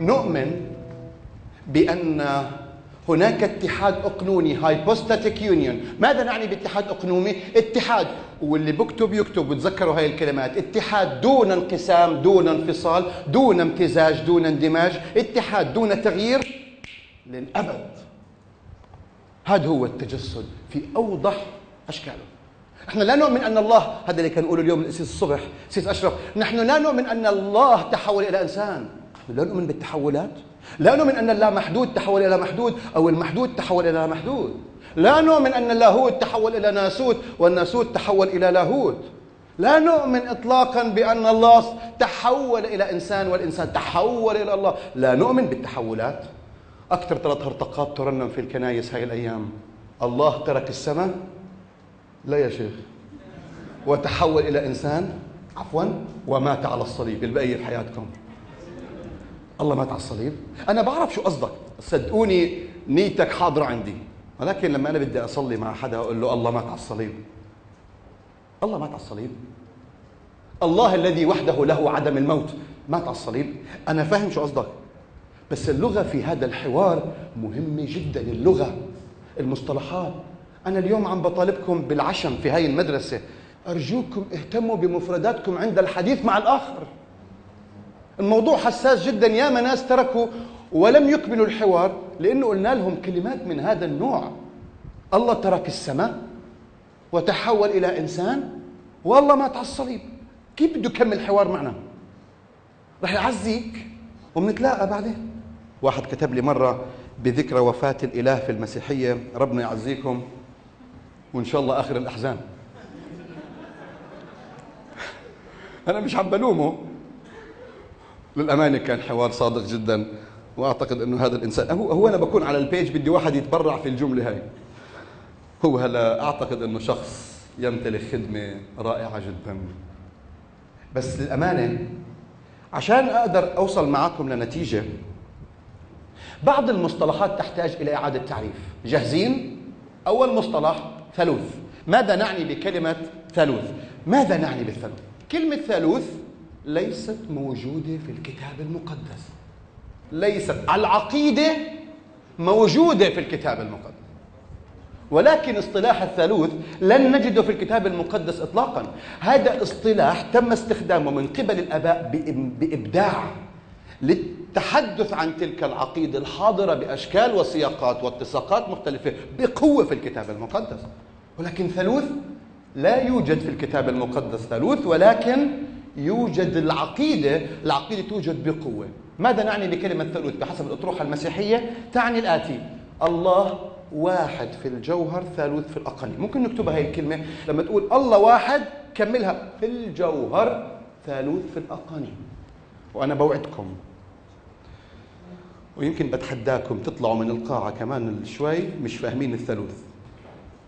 نؤمن بأن هناك اتحاد أقنومي hypostatic union ماذا نعني باتحاد اقنومي اتحاد. واللي بكتب يكتب وتذكروا هاي الكلمات. اتحاد دون انقسام دون انفصال دون امتزاج دون اندماج. اتحاد دون تغيير للأبد. هذا هو التجسد في أوضح أشكاله. إحنا لا نؤمن أن الله هذا اللي كان نقوله اليوم الأسيس الصبح سيس أشرف. نحن لا نؤمن أن الله تحول إلى إنسان. نحن لا نؤمن بالتحولات لا نؤمن أن اللامحدود تحول إلى محدود أو المحدود تحول إلى محدود. لا نؤمن أن اللاهوت تحول إلى ناسوت والناسوت تحول إلى لاهوت. لا نؤمن اطلاقا بأن الله تحول إلى إنسان والإنسان تحول إلى الله. لا نؤمن بالتحولات. أكثر ثلاث هرطقات ترنم في الكنائس هاي الأيام. الله ترك السماء. لا يا شيخ. وتحول إلى إنسان. عفوا. ومات على الصليب. البقية في حياتكم. الله مات على الصليب. أنا بعرف شو قصدك. صدقوني نيتك حاضرة عندي. ولكن لما أنا بدي أصلي مع حدا أقول له الله مات على الصليب. الله مات على الصليب. الله الذي وحده له عدم الموت مات على الصليب. أنا فاهم شو قصدك. بس اللغة في هذا الحوار مهمة جدا اللغة المصطلحات. أنا اليوم عم بطالبكم بالعشم في هاي المدرسة. أرجوكم اهتموا بمفرداتكم عند الحديث مع الآخر. الموضوع حساس جدا. ياما ناس تركوا ولم يكملوا الحوار لأنه قلنا لهم كلمات من هذا النوع. الله ترك السماء وتحول إلى إنسان والله مات على الصليب كيف بده يكمل حوار معنا؟ رح يعزيك وبنتلاقى بعدين. واحد كتب لي مرة بذكرى وفاة الإله في المسيحية ربنا يعزيكم وإن شاء الله آخر الأحزان. أنا مش عم بلومه. للأمانة كان حوار صادق جدا وأعتقد أنه هذا الإنسان هو هو أنا بكون على البيج بدي واحد يتبرع في الجملة هاي. هو هلا أعتقد أنه شخص يمتلك خدمة رائعة جدا. بس للأمانة عشان أقدر أوصل معكم لنتيجة بعض المصطلحات تحتاج إلى إعادة تعريف. جاهزين؟ أول مصطلح ثالوث. ماذا نعني بكلمة ثالوث؟ ماذا نعني بالثالوث؟ كلمة ثالوث ليست موجودة في الكتاب المقدس. ليست العقيدة موجودة في الكتاب المقدس. ولكن اصطلاح الثالوث لن نجده في الكتاب المقدس اطلاقا. هذا اصطلاح تم استخدامه من قبل الآباء بإبداع للتحدث عن تلك العقيدة الحاضرة بأشكال وسياقات واتساقات مختلفة بقوة في الكتاب المقدس. ولكن ثالوث لا يوجد في الكتاب المقدس ثالوث ولكن يوجد العقيدة العقيدة توجد بقوة. ماذا نعني بكلمة ثالوث؟ بحسب الأطروحة المسيحية تعني الآتي الله واحد في الجوهر ثالوث في الأقانيم ممكن نكتبها هي الكلمة لما تقول الله واحد كملها في الجوهر ثالوث في الأقانيم وأنا بوعدكم ويمكن بتحداكم تطلعوا من القاعة كمان شوي مش فاهمين الثالوث.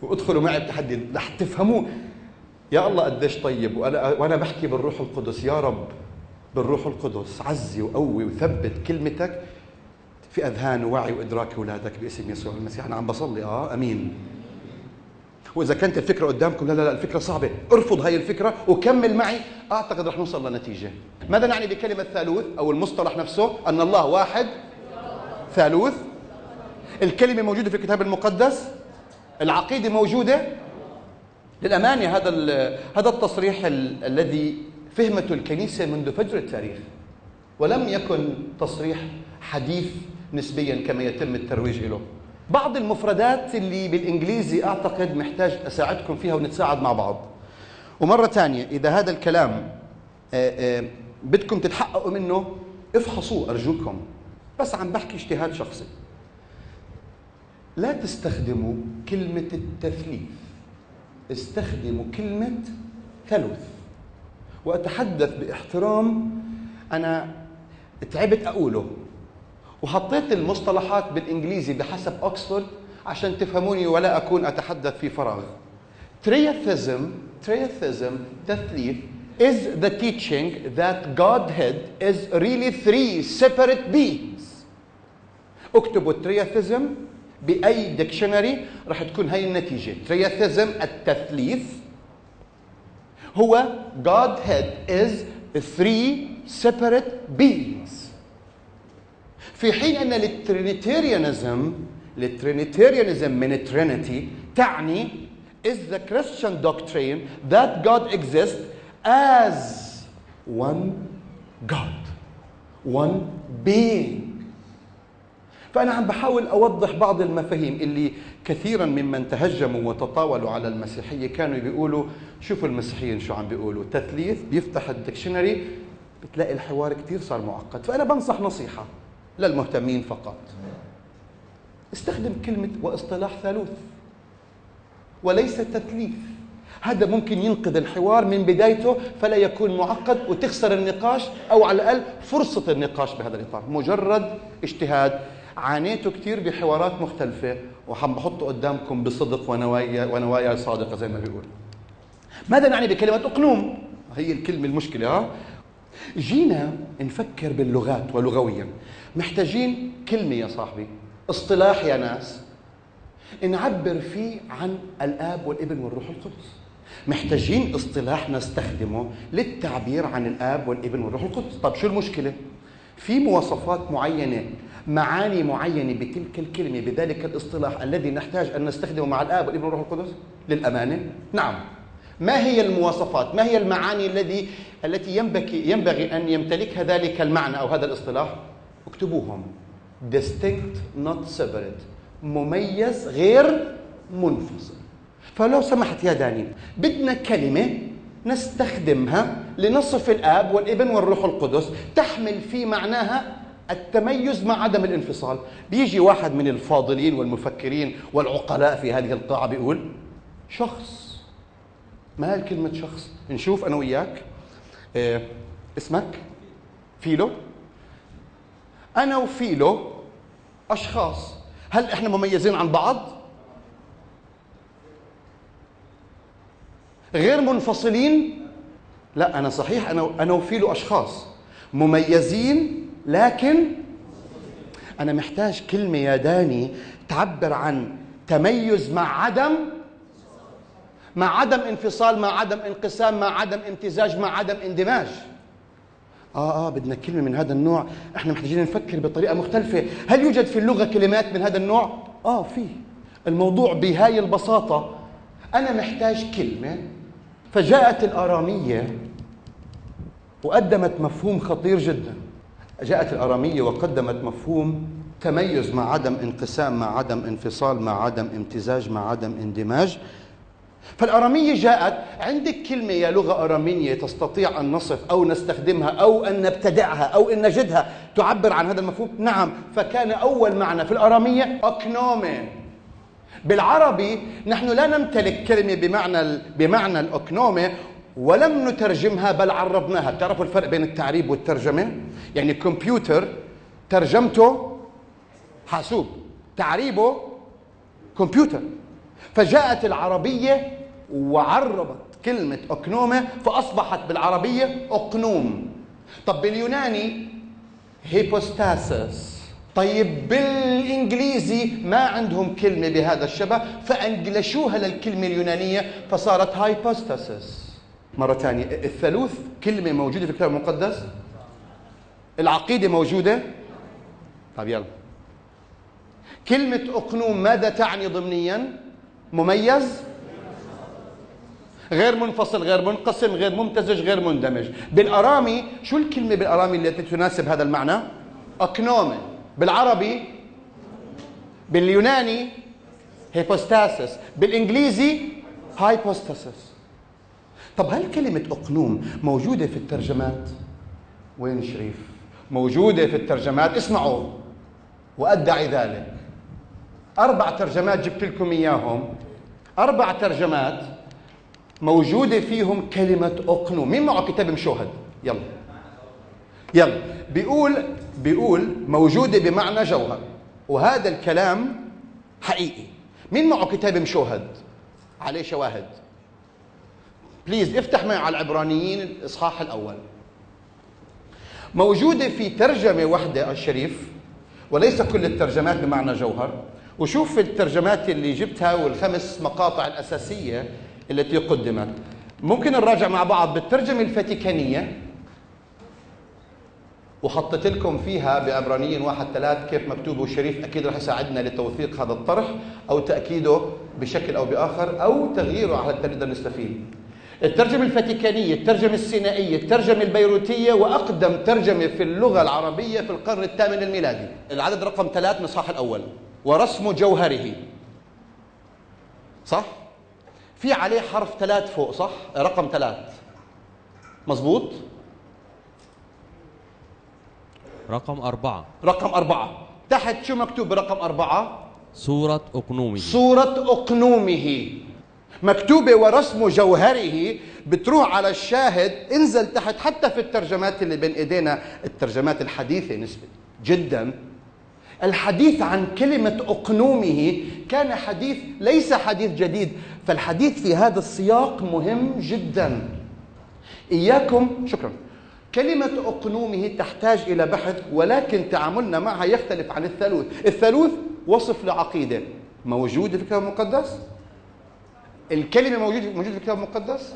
وادخلوا معي بتحدي رح تفهموه. يا الله قديش طيب وأنا, وأنا بحكي بالروح القدس. يا رب بالروح القدس عزي وقوي وثبت كلمتك في أذهان ووعي وإدراك اولادك باسم يسوع المسيح. أنا عم بصلي. آه آمين. وإذا كانت الفكرة قدامكم لا لا لا الفكرة صعبة. ارفض هاي الفكرة وكمل معي. أعتقد رح نوصل لنتيجة. ماذا نعني بكلمة ثالوث أو المصطلح نفسه؟ أن الله واحد ثالوث. الكلمة موجودة في الكتاب المقدس؟ العقيدة موجودة؟ للأمانة هذا هذا التصريح الذي فهمته الكنيسة منذ فجر التاريخ. ولم يكن تصريح حديث نسبيا كما يتم الترويج له بعض المفردات اللي بالإنجليزي أعتقد محتاج أساعدكم فيها ونتساعد مع بعض. ومرة ثانية إذا هذا الكلام بدكم تتحققوا منه افحصوه أرجوكم. بس عم بحكي اجتهاد شخصي. لا تستخدموا كلمة التثليث. استخدموا كلمة ثلث وأتحدث باحترام أنا تعبت أقوله وحطيت المصطلحات بالإنجليزي بحسب اوكسفورد عشان تفهموني ولا أكون أتحدث في فراغ. Tritheism, tritheism, تثليث is the teaching that Godhead is really three separate beings. اكتبوا tritheism بأي dictionary راح تكون هاي النتيجه. Tritheism التثليث هو Godhead is three separate beings. في حين أن ال Trinitarianism ال Trinitarianism من Trinity تعني is the Christian doctrine that God exists as one God one being فأنا عم بحاول أوضح بعض المفاهيم اللي كثيرا ممن تهجموا وتطاولوا على المسيحية كانوا بيقولوا شوفوا المسيحيين شو عم بيقولوا. تثليث بيفتح الدكشنري بتلاقي الحوار كثير صار معقد فأنا بنصح نصيحة للمهتمين فقط. استخدم كلمة واصطلاح ثالوث وليس تثليث. هذا ممكن ينقذ الحوار من بدايته فلا يكون معقد وتخسر النقاش أو على الأقل فرصة النقاش بهذا الإطار، مجرد اجتهاد عانيته كثير بحوارات مختلفة وحم بحطه قدامكم بصدق ونوايا ونوايا صادقة زي ما بيقول. ماذا نعني بكلمة أقنوم؟ هي الكلمة المشكلة ها؟ جينا نفكر باللغات ولغويا محتاجين كلمة يا صاحبي اصطلاح يا ناس نعبر فيه عن الآب والابن والروح القدس محتاجين اصطلاح نستخدمه للتعبير عن الآب والابن والروح القدس طب شو المشكلة في مواصفات معينة معاني معينة بتلك الكلمة بذلك الاصطلاح الذي نحتاج أن نستخدمه مع الآب والابن والروح القدس للأمانة؟ نعم. ما هي المواصفات؟ ما هي المعاني الذي التي ينبغي ينبغي أن يمتلكها ذلك المعنى أو هذا الاصطلاح؟ اكتبوهم. distinct not separate. مميز غير منفصل. فلو سمحت يا داني بدنا كلمة نستخدمها لنصف الآب والابن والروح القدس تحمل في معناها التميز مع عدم الانفصال. بيجي واحد من الفاضلين والمفكرين والعقلاء في هذه القاعة بيقول شخص ما هي كلمة شخص؟ نشوف أنا وياك. إيه اسمك؟ فيلو؟ أنا وفيلو أشخاص. هل إحنا مميزين عن بعض؟ غير منفصلين؟ لا أنا صحيح أنا أنا وفيلو أشخاص. مميزين لكن أنا محتاج كلمة يا داني تعبر عن تميز مع عدم مع عدم انفصال مع عدم انقسام مع عدم امتزاج مع عدم اندماج. آه آه بدنا كلمة من هذا النوع. إحنا محتاجين نفكر بطريقة مختلفة. هل يوجد في اللغة كلمات من هذا النوع؟ آه في. الموضوع بهاي البساطة أنا محتاج كلمة فجاءت الآرامية وقدمت مفهوم خطير جدا. جاءت الآرامية وقدمت مفهوم تميز مع عدم انقسام مع عدم انفصال مع عدم امتزاج مع عدم اندماج. فالأرامية جاءت عندك كلمة يا لغة أرامية تستطيع أن نصف أو نستخدمها أو أن نبتدعها أو أن نجدها. تعبر عن هذا المفهوم؟ نعم. فكان أول معنى في الأرامية أكنومي بالعربي نحن لا نمتلك كلمة بمعنى بمعنى الأكنومة ولم نترجمها بل عربناها بتعرفوا الفرق بين التعريب والترجمة؟ يعني كمبيوتر ترجمته حاسوب تعريبه كمبيوتر. فجاءت العربية وعربت كلمة أكنومة فأصبحت بالعربية أقنوم. طب باليوناني هيبوستاسس طيب بالإنجليزي ما عندهم كلمة بهذا الشبه فأنجلشوها للكلمة اليونانية فصارت هايبوستاسيس. مرة ثانية الثالوث كلمة موجودة في الكتاب المقدس؟ العقيدة موجودة؟ طيب يلا. كلمة أقنوم ماذا تعني ضمنيا؟ مميز؟ غير منفصل غير منقسم غير ممتزج غير مندمج. بالأرامي شو الكلمة بالأرامي التي تناسب هذا المعنى؟ اقنومه بالعربي؟ باليوناني؟ υπόστασις. بالإنجليزي؟ hypostasis. طب هل كلمة أقنوم موجودة في الترجمات؟ وين شريف؟ موجودة في الترجمات اسمعوا. وأدعي ذلك. أربع ترجمات جبت لكم إياهم. أربع ترجمات موجودة فيهم كلمة أقنوم. مين معه كتاب مشوهد؟ يلا. يلا. بيقول بيقول موجودة بمعنى جوهر. وهذا الكلام حقيقي. مين معه كتاب مشوهد؟ عليه شواهد. بليز افتح معي على العبرانيين الإصحاح الأول. موجودة في ترجمة واحدة الشريف وليس كل الترجمات بمعنى جوهر. وشوف الترجمات اللي جبتها والخمس مقاطع الأساسية التي قدمت. ممكن نراجع مع بعض بالترجمة الفاتيكانية. وحطيت لكم فيها بعبرانيين واحد ثلاث كيف مكتوب والشريف أكيد رح يساعدنا لتوثيق هذا الطرح أو تأكيده بشكل أو بآخر أو تغييره على نستفيد. الترجمة الفاتيكانية، الترجمة السينائية، الترجمة البيروتية وأقدم ترجمة في اللغة العربية في القرن الثامن الميلادي. العدد رقم ثلاث من الصح الأول. ورسم جوهره. صح؟ في عليه حرف ثلاث فوق صح؟ رقم ثلاث. مزبوط؟ رقم أربعة رقم أربعة تحت شو مكتوب برقم أربعة صورة أقنومه صورة أقنومه مكتوبة ورسم جوهره بتروح على الشاهد انزل تحت حتى في الترجمات اللي بين ايدينا الترجمات الحديثة نسبة جدا. الحديث عن كلمة أقنومه كان حديث ليس حديث جديد فالحديث في هذا السياق مهم جدا. إياكم شكرا. كلمة أقنومه تحتاج إلى بحث ولكن تعاملنا معها يختلف عن الثالوث. الثالوث وصف لعقيدة. موجودة في الكتاب المقدس؟ الكلمة موجودة موجودة في الكتاب المقدس؟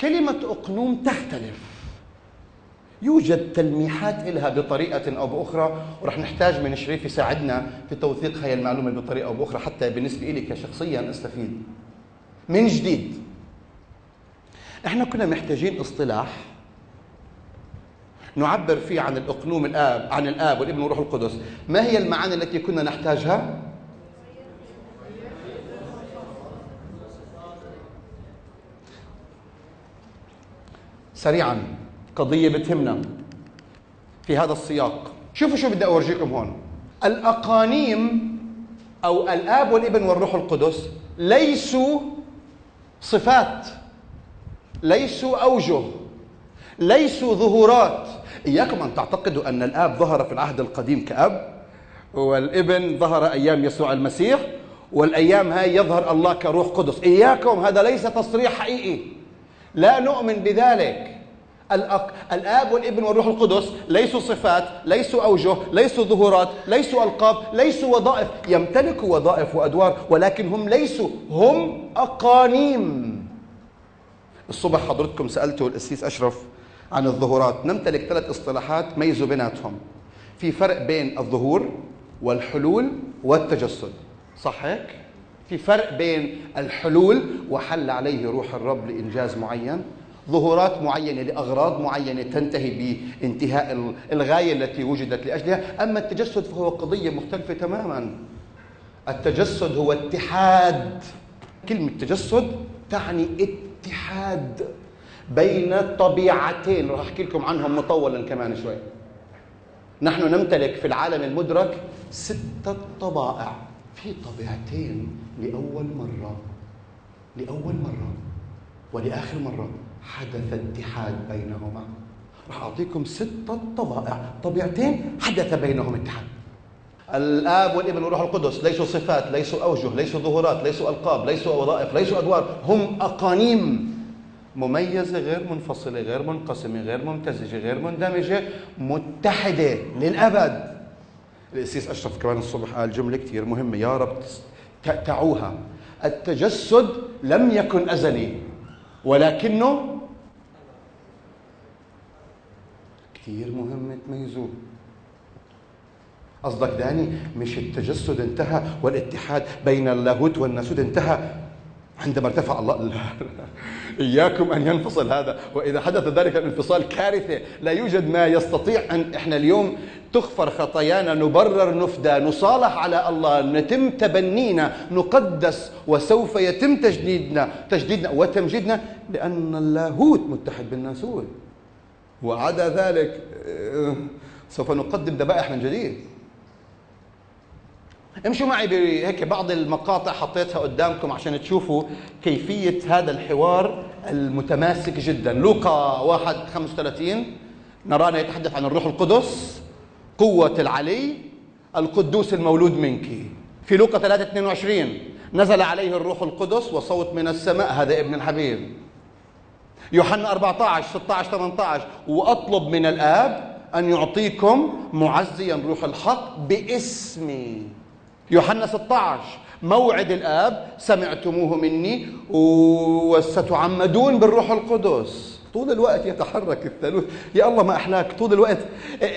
كلمة أقنوم تختلف. يوجد تلميحات لها بطريقة أو بأخرى ورح نحتاج من شريف يساعدنا في توثيق هاي المعلومة بطريقة أو بأخرى حتى بالنسبة لي كشخصيا أستفيد. من جديد. إحنا كنا محتاجين اصطلاح نعبر فيه عن الأقنوم الآب عن الآب والابن والروح القدس. ما هي المعاني التي كنا نحتاجها؟ سريعا. قضية بتهمنا في هذا السياق. شوفوا شو بدي أورجيكم هون. الأقانيم أو الآب والابن والروح القدس ليسوا صفات ليسوا أوجه ليسوا ظهورات. إياكم أن تعتقدوا أن الآب ظهر في العهد القديم كأب والابن ظهر أيام يسوع المسيح والأيام هاي يظهر الله كروح قدس. إياكم هذا ليس تصريح حقيقي. لا نؤمن بذلك. الآب والابن والروح القدس ليسوا صفات ليسوا أوجه ليسوا ظهورات ليسوا ألقاب ليسوا وظائف. يمتلكوا وظائف وأدوار ولكن هم ليسوا هم أقانيم. الصبح حضرتكم سألته الأسيس أشرف عن الظهورات. نمتلك ثلاث اصطلاحات ميزوا بيناتهم. في فرق بين الظهور والحلول والتجسد. صح هيك؟ في فرق بين الحلول وحل عليه روح الرب لإنجاز معين ظهورات معينة لأغراض معينة تنتهي بانتهاء الغاية التي وجدت لأجلها أما التجسد فهو قضية مختلفة تماما. التجسد هو اتحاد. كلمة تجسد تعني اتحاد بين طبيعتين. راح أحكي لكم عنهم مطولا كمان شوي. نحن نمتلك في العالم المدرك ستة طبائع. في طبيعتين لأول مرة. لأول مرة ولآخر مرة حدث اتحاد بينهما. راح أعطيكم ستة طبائع. طبيعتين حدث بينهم اتحاد. الآب والابن والروح القدس ليسوا صفات ليسوا أوجه ليسوا ظهورات ليسوا ألقاب ليسوا وظائف ليسوا أدوار. هم أقانيم مميزة غير منفصلة غير منقسمة غير ممتزجة غير مندمجة متحدة للأبد. القسيس أشرف كمان الصبح قال جملة كثير مهمة يا رب تعوها. التجسد لم يكن أزلي ولكنه كثير مهم تميزوه قصدك داني مش التجسد انتهى والاتحاد بين اللاهوت والناسوت انتهى عندما ارتفع الله. إياكم أن ينفصل هذا. وإذا حدث ذلك الانفصال كارثة لا يوجد ما يستطيع أن إحنا اليوم تغفر خطايانا نبرر نفدى نصالح على الله نتم تبنينا نقدس وسوف يتم تجديدنا تجديدنا وتمجيدنا لأن اللاهوت متحد بالناسوت. وعدا ذلك آه، سوف نقدم ذبائح من جديد. امشوا معي بهيك بعض المقاطع حطيتها قدامكم عشان تشوفوا كيفية هذا الحوار المتماسك جدا. لوقا 1 35 نرانا يتحدث عن الروح القدس قوة العلي القدوس المولود منك. في لوقا 3 22 نزل عليه الروح القدس وصوت من السماء هذا ابن الحبيب. يوحنا 14 16 18 وأطلب من الآب أن يعطيكم معزيا روح الحق باسمي. يوحنا 16 موعد الآب سمعتموه مني. وستعمدون بالروح القدس. طول الوقت يتحرك الثالوث. يا الله ما أحلاك. طول الوقت.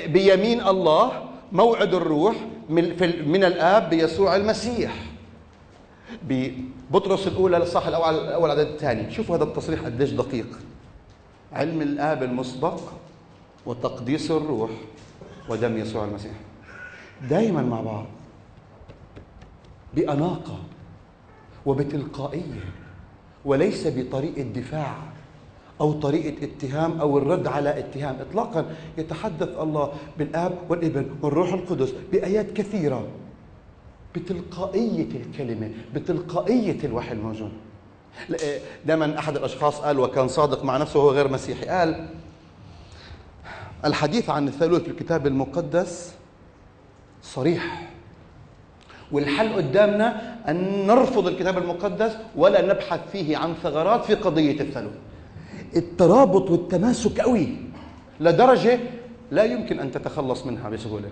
بيمين الله موعد الروح من, من الآب بيسوع المسيح. ببطرس الأولى الصح الأول الأول عدد الثاني. شوفوا هذا التصريح قديش دقيق. علم الآب المسبق وتقديس الروح ودم يسوع المسيح. دائما مع بعض. بأناقة وبتلقائية وليس بطريقة دفاع أو طريقة اتهام أو الرد على اتهام. إطلاقا يتحدث الله بالآب والإبن والروح القدس بآيات كثيرة بتلقائية الكلمة بتلقائية الوحي الموجود. دائما أحد الأشخاص قال وكان صادق مع نفسه وهو غير مسيحي. قال الحديث عن الثالوث في الكتاب المقدس صريح. والحل قدامنا أن نرفض الكتاب المقدس ولا نبحث فيه عن ثغرات في قضية الثالوث. الترابط والتماسك قوي لدرجة لا يمكن أن تتخلص منها بسهولة.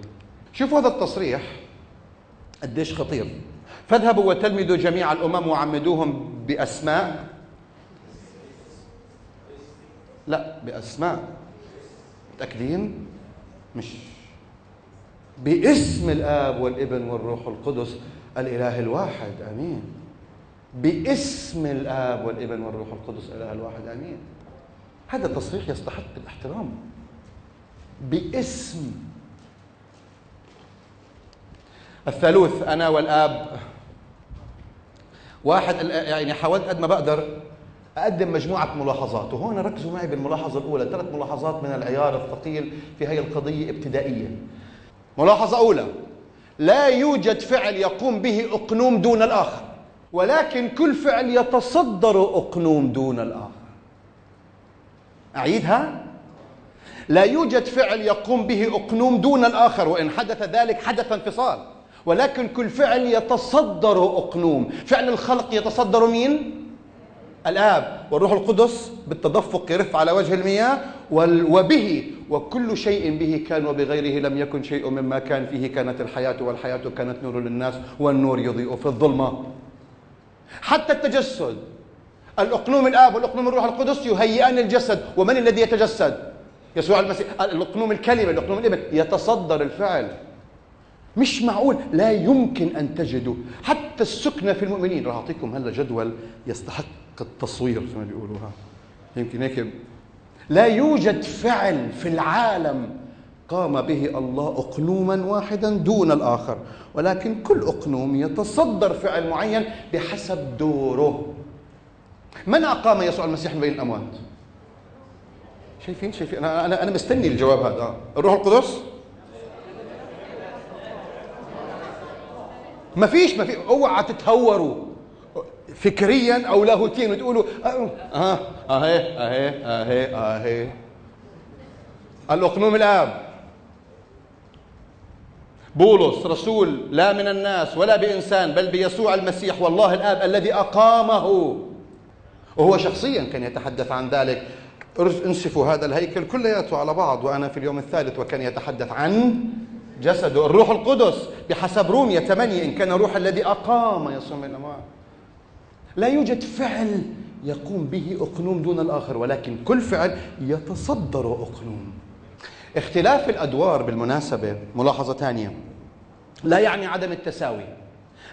شوفوا هذا التصريح قديش خطير. فاذهبوا وتلمذوا جميع الأمم وعمدوهم بأسماء. لا بأسماء. متأكدين مش باسم الآب والابن والروح القدس الإله الواحد آمين. باسم الآب والابن والروح القدس الإله الواحد آمين. هذا تصريح يستحق الاحترام. باسم. الثالوث أنا والآب. واحد يعني حاولت قد ما بقدر أقدم مجموعة ملاحظات وهون ركزوا معي بالملاحظة الأولى. ثلاث ملاحظات من العيار الثقيل في هذه القضية ابتدائية ملاحظة أولى. لا يوجد فعل يقوم به أقنوم دون الآخر ولكن كل فعل يتصدر أقنوم دون الآخر. أعيدها؟ لا يوجد فعل يقوم به أقنوم دون الآخر وإن حدث ذلك حدث انفصال ولكن كل فعل يتصدر أقنوم. فعل الخلق يتصدر مين؟ الآب والروح القدس بالتدفق يرف على وجه المياه وبه وكل شيء به كان وبغيره لم يكن شيء مما كان فيه كانت الحياة والحياة كانت نور للناس والنور يضيء في الظلمة. حتى التجسد الأقنوم الآب والأقنوم الروح القدس يهيئان الجسد ومن الذي يتجسد؟ يسوع المسيح. الأقنوم الكلمة الأقنوم الابن يتصدر الفعل. مش معقول لا يمكن أن تجدوا. حتى السكنة في المؤمنين. راح أعطيكم هلا جدول يستحق التصوير زي ما بيقولوها يمكن هيك. لا يوجد فعل في العالم قام به الله أقنوما واحدا دون الآخر. ولكن كل أقنوم يتصدر فعل معين بحسب دوره. من أقام يسوع المسيح من بين الأموات؟ شايفين؟ شايفين؟ أنا أنا مستني الجواب هذا. الروح القدس؟ ما فيش ما في اوعى تتهوروا فكريا أو لاهوتيا وتقولوا آه آه اهي اهي اهي اهي الأقنوم الآب. بولس رسول لا من الناس ولا بإنسان بل بيسوع المسيح والله الآب الذي أقامه. وهو شخصيا كان يتحدث عن ذلك. انسفوا هذا الهيكل كلياته على بعض وأنا في اليوم الثالث وكان يتحدث عن جسده. الروح القدس بحسب رومية 8 إن كان الروح الذي أقام يسوع من الأموات لا يوجد فعل يقوم به أقنوم دون الآخر ولكن كل فعل يتصدر أقنوم اختلاف الأدوار بالمناسبة ملاحظة ثانية. لا يعني عدم التساوي.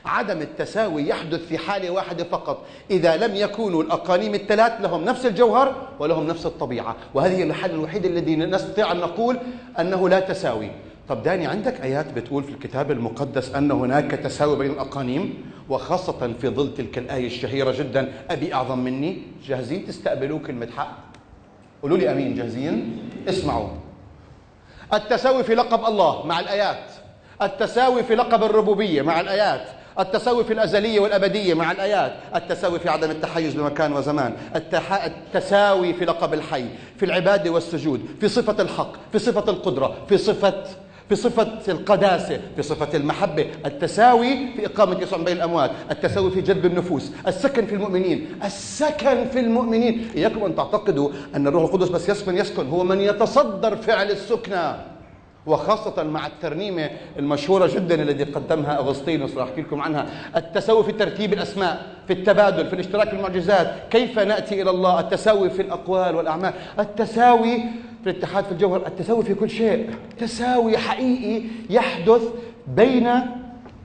عدم التساوي يحدث في حالة واحدة فقط. إذا لم يكونوا الأقانيم الثلاث لهم نفس الجوهر ولهم نفس الطبيعة. وهذه الحالة الوحيدة الذي نستطيع أن نقول أنه لا تساوي. طب داني عندك آيات بتقول في الكتاب المقدس أن هناك تساوي بين الأقانيم وخاصة في ظل تلك الآية الشهيرة جدا أبي أعظم مني. جاهزين تستقبلوا كلمة حق؟ قولوا لي أمين جاهزين؟ اسمعوا. التساوي في لقب الله مع الآيات. التساوي في لقب الربوبية مع الآيات. التساوي في الأزلية والأبدية مع الآيات. التساوي في عدم التحيز بمكان وزمان. التح... التساوي في لقب الحي في العبادة والسجود في صفة الحق في صفة القدرة في صفة في صفة القداسة في صفة المحبة التساوي في إقامة يسوع بين الأموات التساوي في جذب النفوس السكن في المؤمنين السكن في المؤمنين. إياكم أن تعتقدوا أن الروح القدس بس يسكن يسكن هو من يتصدر فعل السكنة. وخاصة مع الترنيمة المشهورة جدا التي قدمها أغسطينوس راح أحكي لكم عنها. التساوي في ترتيب الأسماء في التبادل في الاشتراك في المعجزات. كيف نأتي إلى الله؟ التساوي في الأقوال والأعمال. التساوي في الاتحاد في الجوهر التساوي في كل شيء. تساوي حقيقي يحدث بين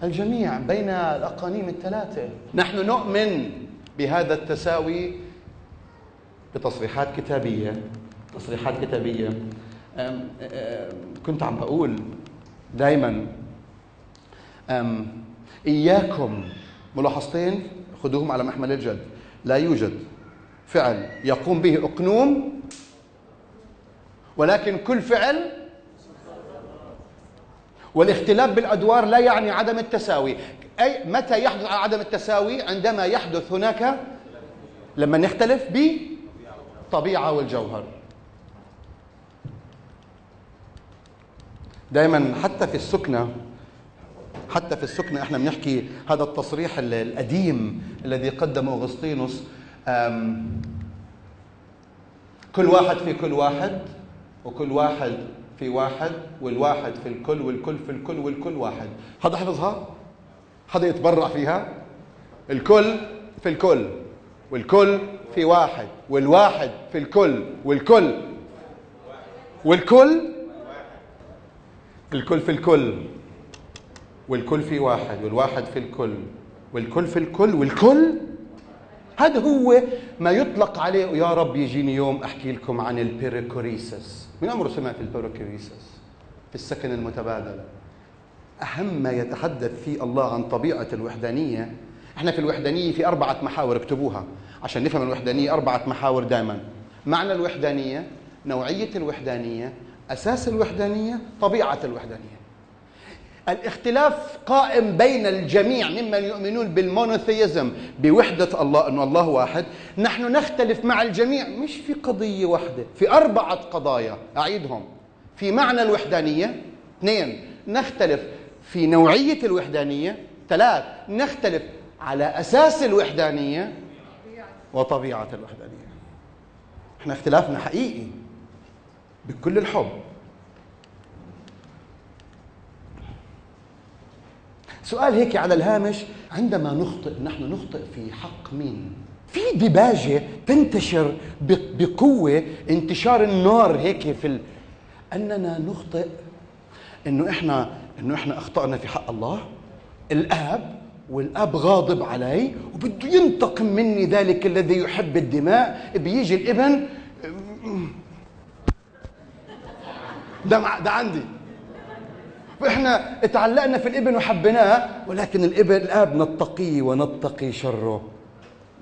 الجميع بين الأقانيم الثلاثة. نحن نؤمن بهذا التساوي بتصريحات كتابية. تصريحات كتابية. أم أم كنت عم بقول دائما إياكم ملاحظتين خذوهم على محمل الجد. لا يوجد فعل يقوم به أقنوم ولكن كل فعل والاختلاف بالأدوار لا يعني عدم التساوي. أي متى يحدث عدم التساوي؟ عندما يحدث هناك لما نختلف بطبيعة والجوهر. دائما حتى في السكنة حتى في السكنة إحنا بنحكي هذا التصريح القديم الذي قدمه اغسطينوس كل واحد في كل واحد. وكل واحد في واحد والواحد في الكل والكل في الكل والكل واحد. حدا حفظها؟ حدا يتبرع فيها؟ الكل في الكل والكل في واحد والواحد في الكل والكل والكل الكل في الكل والكل في واحد والواحد في الكل والكل في الكل والكل. هذا هو ما يطلق عليه. ويا رب يجيني يوم أحكي لكم عن ال perichoresis مين عمره سمع في ال perichoresis في السكن المتبادل. أهم ما يتحدث فيه الله عن طبيعة الوحدانية إحنا في الوحدانية في أربعة محاور اكتبوها عشان نفهم الوحدانية أربعة محاور دائما معنى الوحدانية نوعية الوحدانية أساس الوحدانية طبيعة الوحدانية. الاختلاف قائم بين الجميع ممن يؤمنون بالمونوثيزم بوحدة الله أن الله واحد. نحن نختلف مع الجميع مش في قضية واحدة في أربعة قضايا أعيدهم. في معنى الوحدانية اثنين نختلف في نوعية الوحدانية ثلاث نختلف على أساس الوحدانية وطبيعة الوحدانية. إحنا اختلافنا حقيقي بكل الحب. سؤال هيك على الهامش عندما نخطئ نحن نخطئ في حق مين؟ في دباجة تنتشر بقوة انتشار النار هيك في ال... أننا نخطئ إنه إحنا إنه إحنا أخطأنا في حق الله الآب والآب غاضب علي وبده ينتقم مني ذلك الذي يحب الدماء بيجي الإبن ده ده عندي. فاحنا اتعلقنا في الإبن وحبيناه ولكن الإبن الآب نتقيه ونتقي شره.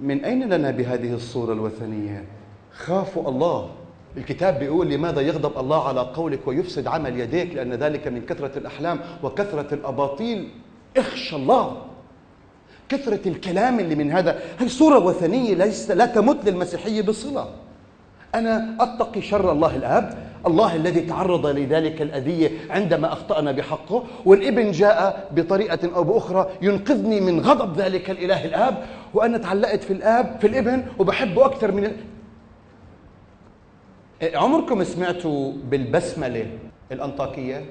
من أين لنا بهذه الصورة الوثنية؟ خافوا الله. الكتاب بيقول لماذا يغضب الله على قولك ويفسد عمل يديك؟ لأن ذلك من كثرة الأحلام وكثرة الأباطيل. اخشى الله. كثرة الكلام اللي من هذا. هي صورة وثنية ليس لا تمت للمسيحية بصلة. أنا أتقي شر الله الآب الله الذي تعرض لذلك الأذية عندما أخطأنا بحقه والإبن جاء بطريقة أو بأخرى ينقذني من غضب ذلك الإله الآب وأنا تعلقت في الآب في الإبن وبحبه أكثر من ال... عمركم سمعتوا بالبسملة الأنطاكية؟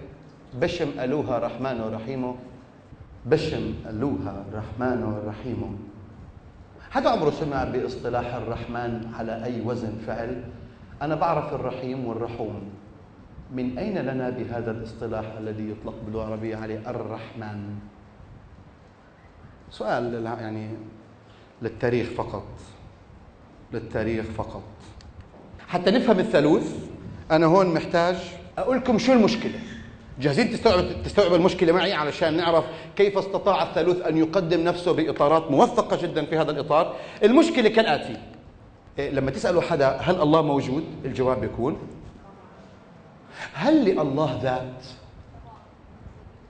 بشم ألوها رحمن ورحيمه بشم ألوها رحمن ورحيمه حدا عمره سمع باصطلاح الرحمن على أي وزن فعل؟ أنا بعرف الرحيم والرحوم. من أين لنا بهذا الاصطلاح الذي يطلق باللغة العربية عليه الرحمن؟ سؤال يعني للتاريخ فقط. للتاريخ فقط. حتى نفهم الثالوث أنا هون محتاج أقول لكم شو المشكلة. جاهزين تستوعب تستوعب المشكلة معي علشان نعرف كيف استطاع الثالوث أن يقدم نفسه بإطارات موثقة جدا في هذا الإطار؟ المشكلة كالآتي. لما تسألوا حدا هل الله موجود؟ الجواب بيكون هل لله ذات؟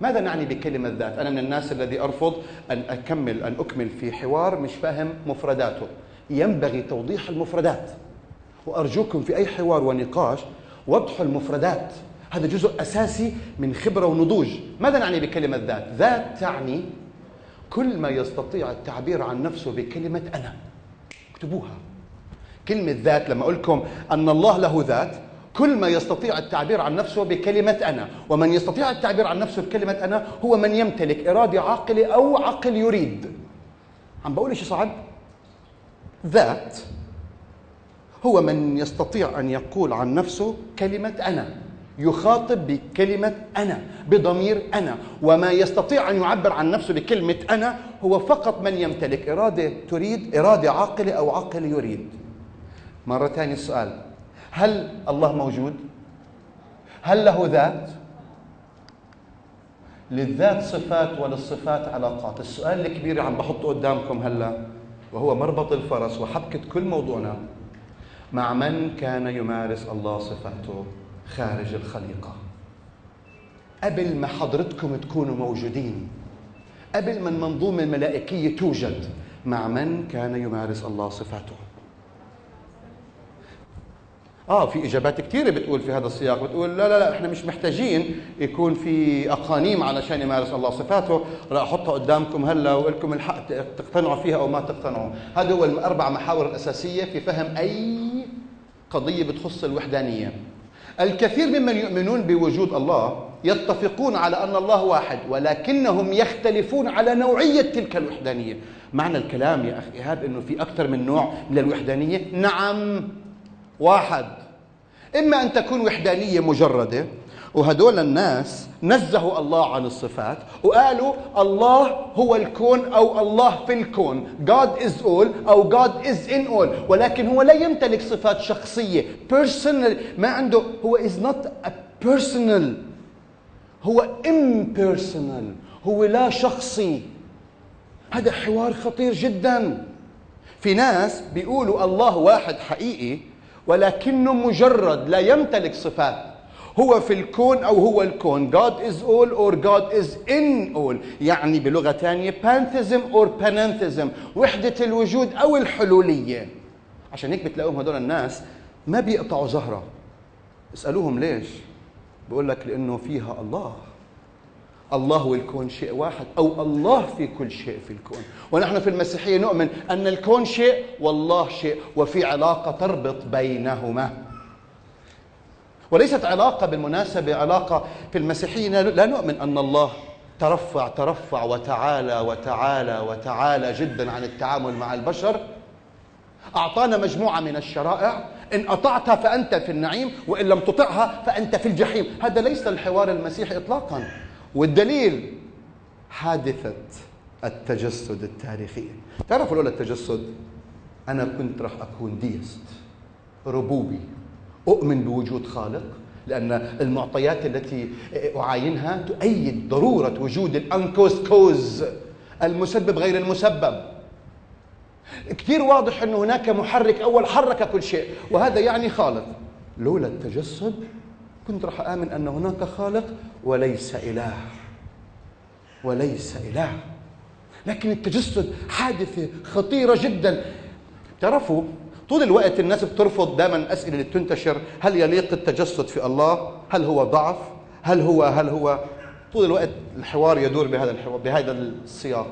ماذا نعني بكلمة ذات؟ أنا من الناس الذي أرفض أن أكمل أن أكمل في حوار مش فاهم مفرداته. ينبغي توضيح المفردات. وأرجوكم في أي حوار ونقاش وضحوا المفردات. هذا جزء أساسي من خبرة ونضوج. ماذا نعني بكلمة ذات؟ ذات تعني كل ما يستطيع التعبير عن نفسه بكلمة أنا. اكتبوها. كلمة ذات لما أقول لكم أن الله له ذات كل ما يستطيع التعبير عن نفسه بكلمة أنا ومن يستطيع التعبير عن نفسه بكلمة أنا هو من يمتلك إرادة عاقلة أو عقل يريد. عم بقول شيء صعب؟ ذات هو من يستطيع أن يقول عن نفسه كلمة أنا يخاطب بكلمة أنا بضمير أنا وما يستطيع أن يعبر عن نفسه بكلمة أنا هو فقط من يمتلك إرادة تريد إرادة عاقلة أو عقل يريد. مرة ثانية السؤال هل الله موجود؟ هل له ذات؟ للذات صفات وللصفات علاقات السؤال الكبير عم بحطه قدامكم هلا وهو مربط الفرس وحبكة كل موضوعنا مع من كان يمارس الله صفاته خارج الخليقة قبل ما حضرتكم تكونوا موجودين قبل ما المنظومة الملائكية توجد مع من كان يمارس الله صفاته آه في إجابات كثيره بتقول في هذا السياق بتقول لا لا لا إحنا مش محتاجين يكون في أقانيم علشان يمارس الله صفاته راح احطها قدامكم هلأ ولكم الحق تقتنعوا فيها أو ما تقتنعوا. هذا هو الأربع محاور الأساسية في فهم أي قضية بتخص الوحدانية. الكثير ممن يؤمنون بوجود الله يتفقون على أن الله واحد ولكنهم يختلفون على نوعية تلك الوحدانية. معنى الكلام يا أخي إيهاب إنه في أكثر من نوع من الوحدانية؟ نعم. واحد. إما أن تكون وحدانية مجردة وهدول الناس نزهوا الله عن الصفات وقالوا الله هو الكون أو الله في الكون. God is all أو God is in all. ولكن هو لا يمتلك صفات شخصية personal. ما عنده هو is not a personal. هو impersonal. هو لا شخصي. هذا حوار خطير جدا. في ناس بيقولوا الله واحد حقيقي ولكنه مجرد لا يمتلك صفات. هو في الكون أو هو الكون. God is all or God is in all. يعني بلغة ثانية pantheism or panentheism. وحدة الوجود أو الحلولية. عشان هيك بتلاقوهم هدول الناس ما بيقطعوا زهرة. اسألوهم ليش؟ بقول لك لأنه فيها الله. الله والكون شيء واحد أو الله في كل شيء في الكون. ونحن في المسيحية نؤمن أن الكون شيء والله شيء وفي علاقة تربط بينهما. وليست علاقة بالمناسبة علاقة في المسيحية. لا نؤمن أن الله ترفع ترفع وتعالى وتعالى وتعالى جدا عن التعامل مع البشر. أعطانا مجموعة من الشرائع. إن أطعتها فأنت في النعيم وإن لم تطعها فأنت في الجحيم. هذا ليس الحوار المسيحي اطلاقا. والدليل حادثة التجسد التاريخية تعرفوا لولا التجسد أنا كنت راح أكون deist ربوبي. أؤمن بوجود خالق لأن المعطيات التي أعاينها تؤيد ضرورة وجود ال uncaused cause المسبب غير المسبب. كثير واضح أن هناك محرك أول حرك كل شيء وهذا يعني خالق. لولا التجسد كنت راح آمن أن هناك خالق وليس إله. وليس إله. لكن التجسد حادثة خطيرة جدا. تعرفوا طول الوقت الناس بترفض دائما الأسئلة اللي بتنتشر هل يليق التجسد في الله؟ هل هو ضعف؟ هل هو هل هو؟ طول الوقت الحوار يدور بهذا الحوار بهذا السياق.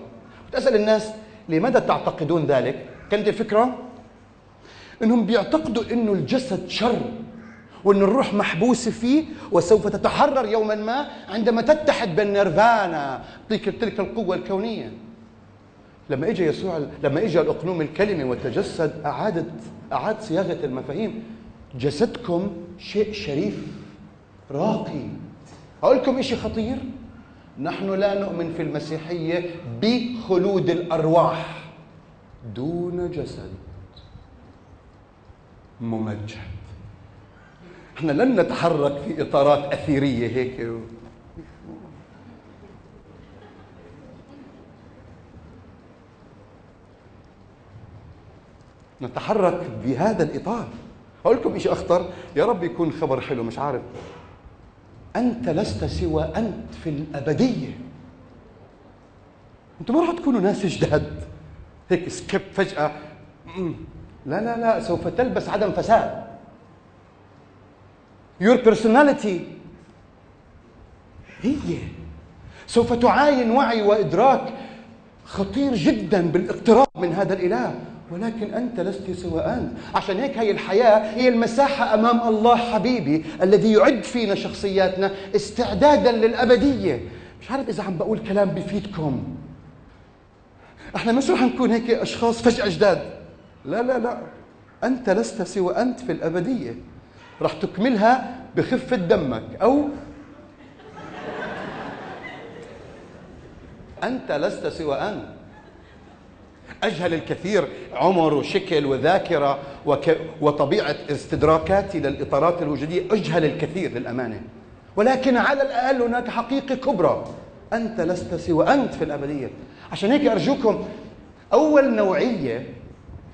بتسأل الناس لماذا تعتقدون ذلك؟ كانت الفكرة؟ إنهم بيعتقدوا إنه الجسد شر. وإن الروح محبوسه فيه وسوف تتحرر يوما ما عندما تتحد بالنيرفانا تلك تلك القوة الكونية. لما اجى يسوع لما اجى الأقنوم الكلمة وتجسد اعادت أعاد صياغة المفاهيم. جسدكم شيء شريف راقي. أقول لكم شيء خطير. نحن لا نؤمن في المسيحية بخلود الأرواح دون جسد ممجد. إحنا لن نتحرك في إطارات أثيرية هيك. نتحرك بهذا الإطار. أقول لكم شيء أخطر. يا رب يكون خبر حلو مش عارف. أنت لست سوى أنت في الأبدية. أنتم ما راح تكونوا ناس جداد هيك سكيب فجأة. لا لا لا سوف تلبس عدم فساد. Your personality. هي. سوف تعاين وعي وإدراك خطير جدا بالاقتراب من هذا الإله. ولكن أنت لست سوى أنت عشان هيك هي الحياة هي المساحة أمام الله حبيبي الذي يعد فينا شخصياتنا استعدادا للأبدية. مش عارف إذا عم بقول كلام بفيدكم. إحنا مش رح نكون هيك أشخاص فجأة جداد. لا لا لا. أنت لست سوى أنت في الأبدية. رح تكملها بخفة دمك أو أنت لست سوى أنت أجهل الكثير عمر وشكل وذاكرة وك... وطبيعة استدراكاتي للإطارات الوجودية. أجهل الكثير للأمانة. ولكن على الأقل هناك حقيقة كبرى. أنت لست سوى أنت في الأبدية. عشان هيك أرجوكم أول نوعية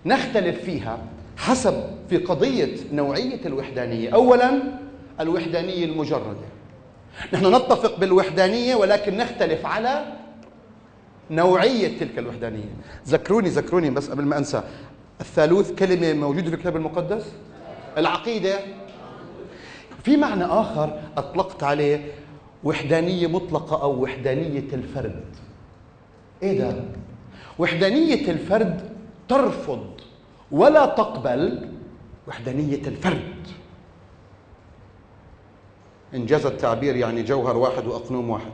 نختلف فيها حسب في قضية نوعية الوحدانية. أولا الوحدانية المجردة. نحن نتفق بالوحدانية ولكن نختلف على نوعية تلك الوحدانية. ذكروني ذكروني بس قبل ما أنسى. الثالوث كلمة موجودة في الكتاب المقدس؟ العقيدة. في معنى آخر أطلقت عليه وحدانية مطلقة أو وحدانية الفرد. إيه ده؟ وحدانية الفرد ترفض ولا تقبل وحدانية الفرد. إنجاز التعبير يعني جوهر واحد وأقنوم واحد.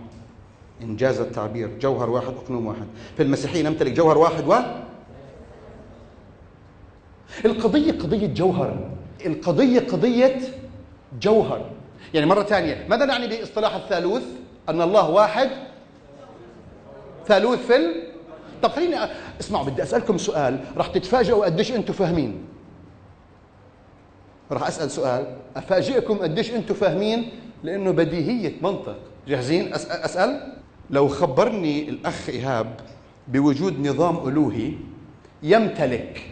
إنجاز التعبير جوهر واحد أقنوم واحد. في المسيحية نمتلك جوهر واحد و القضية قضية جوهر. القضية قضية جوهر. يعني مرة ثانية ماذا نعني باصطلاح الثالوث؟ أن الله واحد. ثالوث في. طب خليني اسمعوا بدي أسألكم سؤال راح تتفاجئوا قديش أنتم فاهمين. راح أسأل سؤال أفاجئكم قديش أنتم فاهمين؟ لأنه بديهية منطق. جاهزين؟ أسأل؟ لو خبرني الأخ إيهاب بوجود نظام ألوهي يمتلك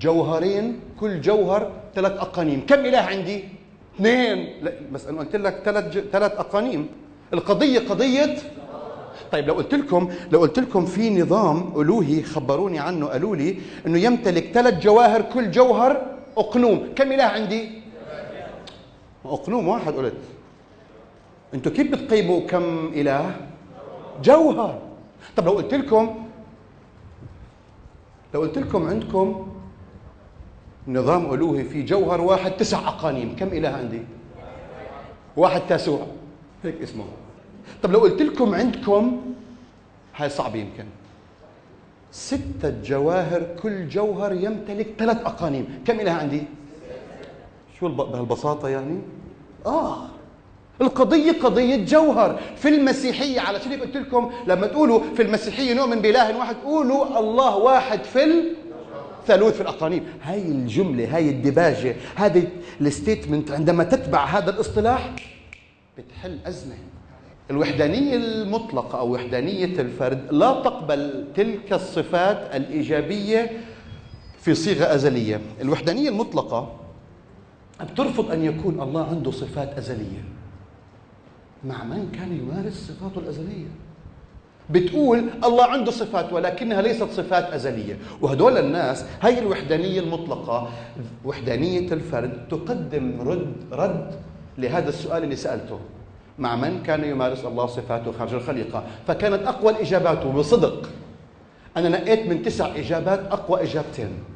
جوهرين كل جوهر ثلاث أقانيم. كم إله عندي؟ اثنين. بس أنا قلت لك ثلاث ثلاث أقانيم. القضية قضية طيب لو قلت لكم لو قلت لكم في نظام ألوهي خبروني عنه قالوا لي إنه يمتلك ثلاث جواهر كل جوهر أقنوم كم إله عندي؟ أقنوم واحد قلت أنتوا كيف بتقيموا كم إله؟ جوهر طب لو قلت لكم لو قلت لكم عندكم نظام ألوهي في جوهر واحد تسع أقانيم كم إله عندي؟ واحد تاسوع هيك اسمه طب لو قلت لكم عندكم هاي صعب يمكن. ستة جواهر كل جوهر يمتلك ثلاث أقانيم. كم إله عندي؟ شو بهالبساطة يعني؟ آه. القضية قضية جوهر. في المسيحية على شو قلت لكم؟ لما تقولوا في المسيحية نؤمن بإله واحد قولوا الله واحد في الثالوث في الأقانيم. هاي الجملة هاي الديباجة هذه ال statement عندما تتبع هذا الاصطلاح بتحل أزمة. الوحدانية المطلقة أو وحدانية الفرد لا تقبل تلك الصفات الإيجابية في صيغة أزلية. الوحدانية المطلقة بترفض أن يكون الله عنده صفات أزلية مع من كان يمارس صفاته الأزلية. بتقول الله عنده صفات ولكنها ليست صفات أزلية. وهدول الناس هي الوحدانية المطلقة وحدانية الفرد تقدم رد رد لهذا السؤال اللي سألته. مع من كان يمارس الله صفاته خارج الخليقة. فكانت أقوى الإجابات وبصدق أنا نقيت من تسع إجابات أقوى إجابتين.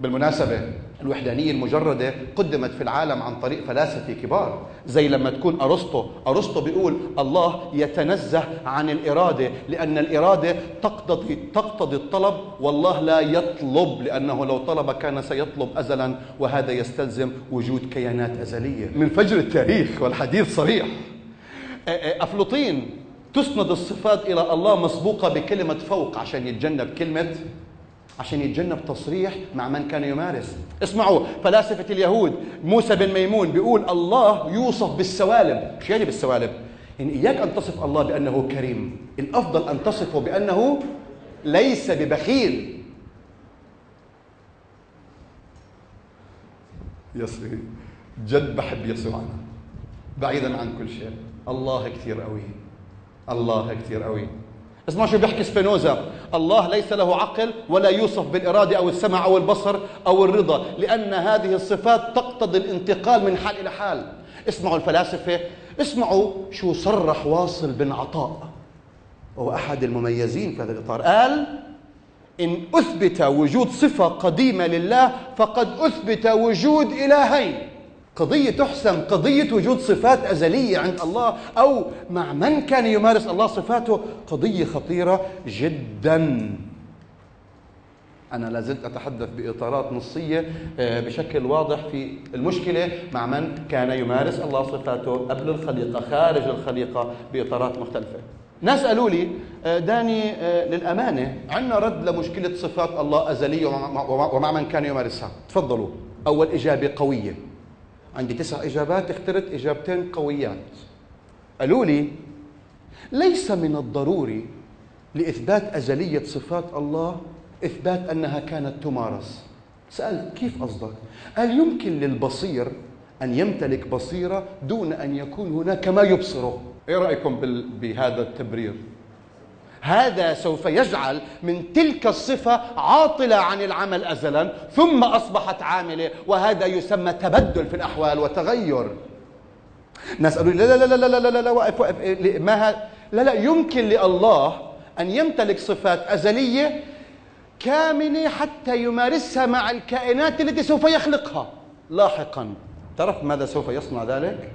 بالمناسبة الوحدانية المجردة قدمت في العالم عن طريق فلاسفة كبار زي لما تكون أرسطو أرسطو بيقول الله يتنزه عن الإرادة لأن الإرادة تقتضي تقتضي الطلب والله لا يطلب لأنه لو طلب كان سيطلب أزلا وهذا يستلزم وجود كيانات أزلية. من فجر التاريخ والحديث صريح. أفلوطين تسند الصفات إلى الله مسبوقة بكلمة فوق عشان يتجنب كلمة عشان يتجنب تصريح مع من كان يمارس. اسمعوا فلاسفة اليهود موسى بن ميمون بيقول الله يوصف بالسوالب. شو يعني بالسوالب؟ يعني إياك أن تصف الله بأنه كريم الأفضل أن تصفه بأنه ليس ببخيل. يسوع جد بحب يسوع أنا بعيدا عن كل شيء. الله كثير قوي الله كثير قوي. اسمع شو بيحكي سبينوزا. الله ليس له عقل ولا يوصف بالإرادة أو السمع أو البصر أو الرضا لأن هذه الصفات تقتضي الانتقال من حال إلى حال. اسمعوا الفلاسفة اسمعوا شو صرح واصل بن عطاء. وهو أحد المميزين في هذا الإطار. قال إن أثبت وجود صفة قديمة لله فقد أثبت وجود إلهين. قضية تحسم قضية وجود صفات أزلية عند الله أو مع من كان يمارس الله صفاته قضية خطيرة جدا. أنا لازلت أتحدث بإطارات نصية آه، بشكل واضح في المشكلة مع من كان يمارس الله صفاته قبل الخليقة خارج الخليقة بإطارات مختلفة. ناس قالوا لي آه، داني آه، للأمانة عندنا رد لمشكلة صفات الله أزلية ومع- من كان يمارسها. تفضلوا. أول إجابة قوية. عندي تسع إجابات اخترت إجابتين قويات قالوا لي ليس من الضروري لإثبات أزلية صفات الله إثبات أنها كانت تمارس سألت كيف قصدك؟ قال يمكن للبصير أن يمتلك بصيرة دون أن يكون هناك ما يبصره إيه رأيكم بهذا التبرير؟ هذا سوف يجعل من تلك الصفة عاطلة عن العمل أزلا ثم أصبحت عاملة وهذا يسمى تبدل في الأحوال وتغير. ناس قالوا لا لا لا لا لا لا لا, لا وقف وقف إيه، ما هذا لا لا يمكن لله أن يمتلك صفات أزلية كامنة حتى يمارسها مع الكائنات التي سوف يخلقها. لاحقا. تعرف ماذا سوف يصنع ذلك؟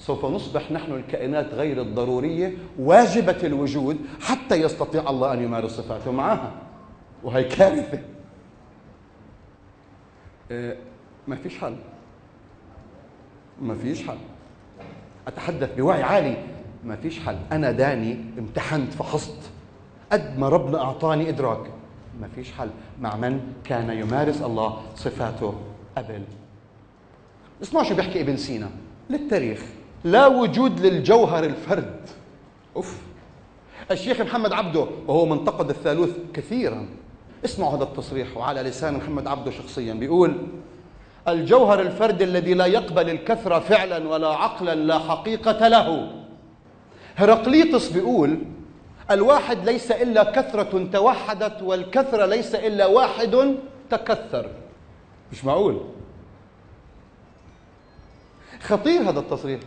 سوف نصبح نحن الكائنات غير الضرورية واجبة الوجود حتى يستطيع الله أن يمارس صفاته معها. وهي كارثة. إيه، ما فيش حل. ما فيش حل. أتحدث بوعي عالي. ما فيش حل. أنا داني امتحنت فحصت. قد ما ربنا أعطاني إدراك. ما فيش حل. مع من كان يمارس الله صفاته قبل اسمعوا شو بيحكي ابن سينا. للتاريخ. لا وجود للجوهر الفرد. أوف. الشيخ محمد عبده وهو منتقد الثالوث كثيرا. اسمعوا هذا التصريح وعلى لسان محمد عبده شخصيا. بيقول الجوهر الفرد الذي لا يقبل الكثرة فعلا ولا عقلا لا حقيقة له. هرقليطس بيقول الواحد ليس إلا كثرة توحدت والكثرة ليس إلا واحد تكثر. مش معقول؟ خطير هذا التصريح.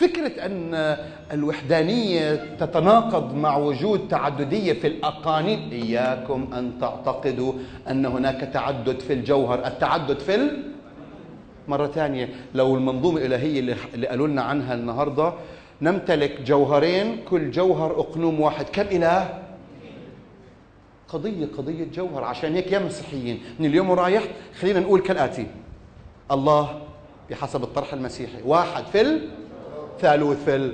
فكرة أن الوحدانية تتناقض مع وجود تعددية في الأقانيم إياكم أن تعتقدوا أن هناك تعدد في الجوهر. التعدد في ال... مرة ثانية لو المنظومة الإلهية اللي قالوا لنا عنها النهاردة نمتلك جوهرين كل جوهر أقنوم واحد. كم إله؟ قضية قضية جوهر. عشان هيك يا مسيحيين من اليوم ورايح خلينا نقول كالآتي. الله بحسب الطرح المسيحي. واحد في الثالوث ال...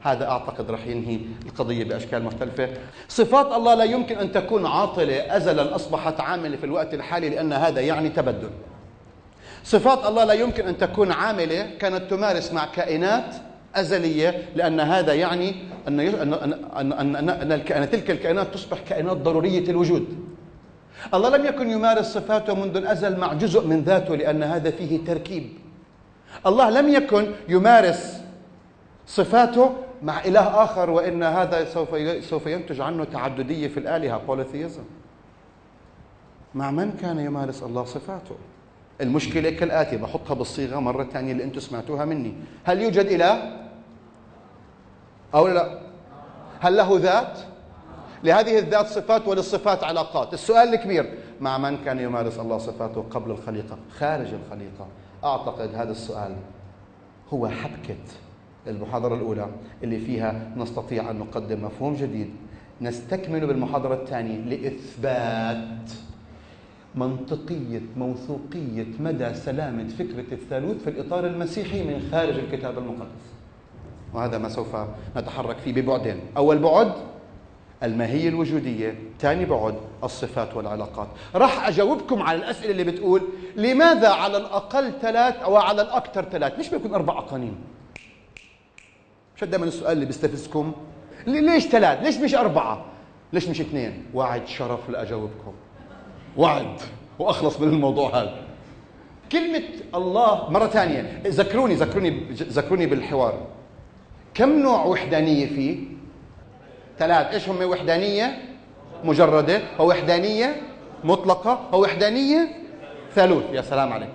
هذا أعتقد رح ينهي القضية بأشكال مختلفة. صفات الله لا يمكن أن تكون عاطلة ازلا أصبحت عاملة في الوقت الحالي لأن هذا يعني تبدل. صفات الله لا يمكن أن تكون عاملة كانت تمارس مع كائنات أزلية لأن هذا يعني أن ان, أن, أن, أن الكائنات تلك الكائنات تصبح كائنات ضرورية الوجود. الله لم يكن يمارس صفاته منذ الأزل مع جزء من ذاته لأن هذا فيه تركيب. الله لم يكن يمارس صفاته مع إله آخر وإن هذا سوف سوف ينتج عنه تعددية في الآلهة بوليثيزم. مع من كان يمارس الله صفاته؟ المشكلة كالآتي بحطها بالصيغة مرة ثانية اللي أنتم سمعتوها مني، هل يوجد إله؟ أو لا؟ هل له ذات؟ لهذه الذات صفات وللصفات علاقات السؤال الكبير مع من كان يمارس الله صفاته قبل الخليقة خارج الخليقة أعتقد هذا السؤال هو حبكة المحاضرة الأولى اللي فيها نستطيع أن نقدم مفهوم جديد. نستكمل بالمحاضرة الثانية لإثبات منطقية موثوقية مدى سلامة فكرة الثالوث في الإطار المسيحي من خارج الكتاب المقدس. وهذا ما سوف نتحرك فيه ببعدين. أول بعد الماهية الوجودية ثاني بعد الصفات والعلاقات. راح أجاوبكم على الأسئلة اللي بتقول لماذا على الأقل ثلاث أو على الأكثر ثلاث؟ ليش بيكون أربع أقانيم؟ شو دائما السؤال اللي بيستفزكم ليش ثلاث؟ ليش مش أربعة؟ ليش مش اثنين؟ وعد شرف لأجاوبكم. وعد وأخلص من الموضوع هذا. كلمة الله مرة ثانية. ذكروني ذكروني ذكروني بالحوار. كم نوع وحدانية فيه؟ ثلاث. إيش هم؟ وحدانية مجردة ووحدانيه مطلقة ووحدانيه ثالوث. يا سلام عليك.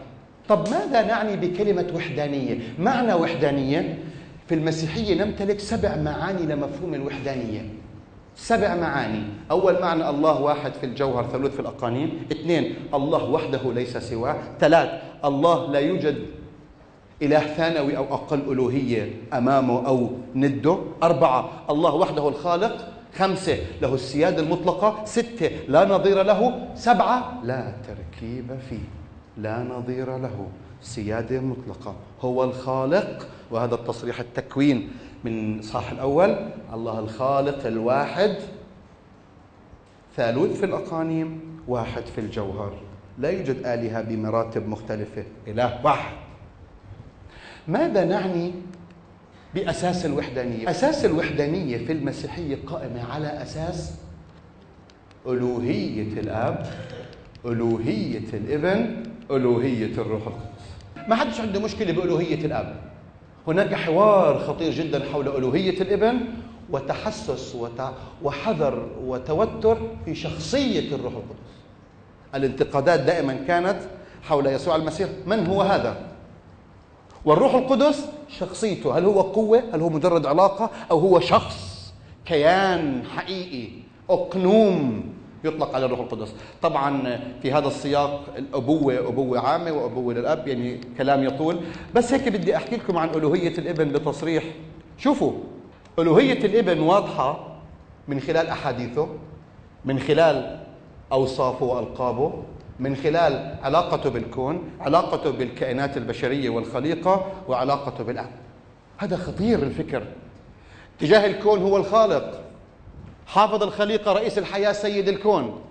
طب ماذا نعني بكلمة وحدانية؟ معنى وحدانية في المسيحية نمتلك سبع معاني لمفهوم الوحدانية. سبع معاني. أول معنى الله واحد في الجوهر ثالوث في الأقانيم. اثنين الله وحده ليس سواه. ثلاث الله لا يوجد إله ثانوي أو أقل ألوهية أمامه أو نده أربعة الله وحده الخالق. خمسة له السيادة المطلقة. ستة لا نظير له. سبعة لا تركيب فيه. لا نظير له. سيادة مطلقة. هو الخالق. وهذا التصريح التكوين من صاح الأول. الله الخالق الواحد. ثالوث في الأقانيم. واحد في الجوهر. لا يوجد آلهة بمراتب مختلفة. إله واحد. ماذا نعني بأساس الوحدانية؟ أساس الوحدانية في المسيحية قائمة على أساس ألوهية الآب ألوهية الإبن ألوهية الروح القدس. ما حدش عنده مشكلة بألوهية الآب. هناك حوار خطير جدا حول ألوهية الإبن وتحسس وحذر وتوتر في شخصية الروح القدس. الانتقادات دائما كانت حول يسوع المسيح. من هو هذا؟ والروح القدس شخصيته. هل هو قوة؟ هل هو مجرد علاقة؟ أو هو شخص؟ كيان حقيقي. أقنوم يطلق على الروح القدس. طبعا في هذا السياق الأبوة أبوة عامة وأبوة للأب يعني كلام يطول. بس هيك بدي أحكي لكم عن ألوهية الإبن بتصريح. شوفوا ألوهية الإبن واضحة من خلال أحاديثه من خلال أوصافه وألقابه. من خلال علاقته بالكون علاقته بالكائنات البشرية والخليقة وعلاقته بالأب. هذا خطير الفكر. تجاه الكون هو الخالق. حافظ الخليقة رئيس الحياة سيد الكون.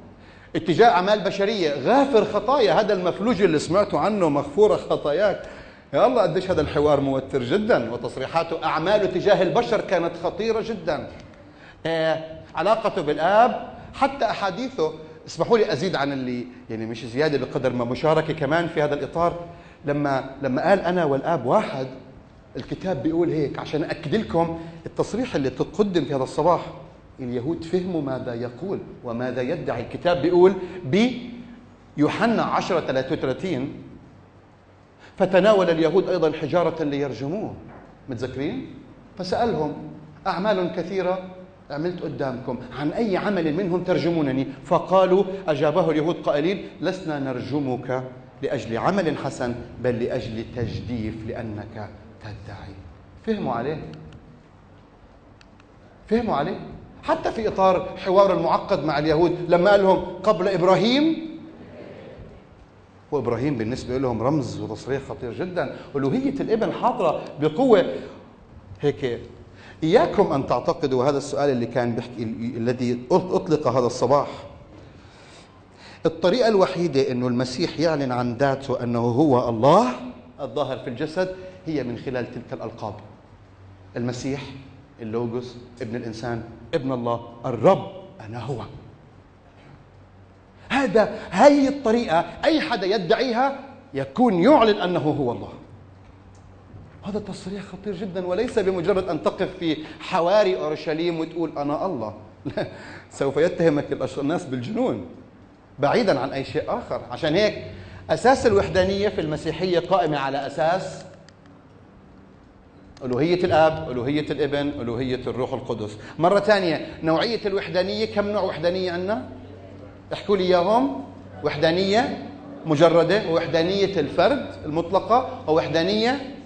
اتجاه أعمال بشرية غافر خطايا. هذا المفلوج اللي سمعتوا عنه مغفورة خطاياك. يا الله قديش هذا الحوار موتر جدا وتصريحاته أعماله تجاه البشر كانت خطيرة جدا. آه علاقته بالآب حتى أحاديثه اسمحوا لي أزيد عن اللي يعني مش زيادة بقدر ما مشاركة كمان في هذا الإطار. لما لما قال أنا والآب واحد الكتاب بيقول هيك عشان أكد لكم التصريح اللي تقدم في هذا الصباح. اليهود فهموا ماذا يقول وماذا يدعي. الكتاب بيقول بيوحنا 10 33 فتناول اليهود أيضا حجارة ليرجموه. متذكرين؟ فسألهم أعمال كثيرة؟ عملت قدامكم. عن أي عمل منهم ترجمونني؟ فقالوا أجابه اليهود قائلين لسنا نرجمك لأجل عمل حسن بل لأجل تجديف لأنك تدعي. فهموا عليه؟ فهموا عليه؟ حتى في إطار حوار المعقد مع اليهود لما قال لهم قبل إبراهيم وإبراهيم بالنسبة لهم رمز وتصريح خطير جدا. ألوهية الإبن حاضرة بقوة. هيك إياكم أن تعتقدوا هذا السؤال اللي كان بيحكي الذي أطلق هذا الصباح. الطريقة الوحيدة إنه المسيح يعلن عن ذاته أنه هو الله الظاهر في الجسد هي من خلال تلك الألقاب. المسيح اللوغوس ابن الإنسان ابن الله الرب أنا هو. هذا هي الطريقة أي حدا يدعيها يكون يعلن أنه هو الله. هذا تصريح خطير جدا وليس بمجرد أن تقف في حواري أورشليم وتقول أنا الله. لا سوف يتهمك الناس بالجنون بعيدا عن أي شيء آخر. عشان هيك أساس الوحدانية في المسيحية قائمة على أساس ألوهية الآب ألوهية الإبن ألوهية الروح القدس. مرة ثانية نوعية الوحدانية كم نوع وحدانية عندنا؟ احكوا لي إياهم. وحدانية مجردة ووحدانية الفرد المطلقة ووحدانية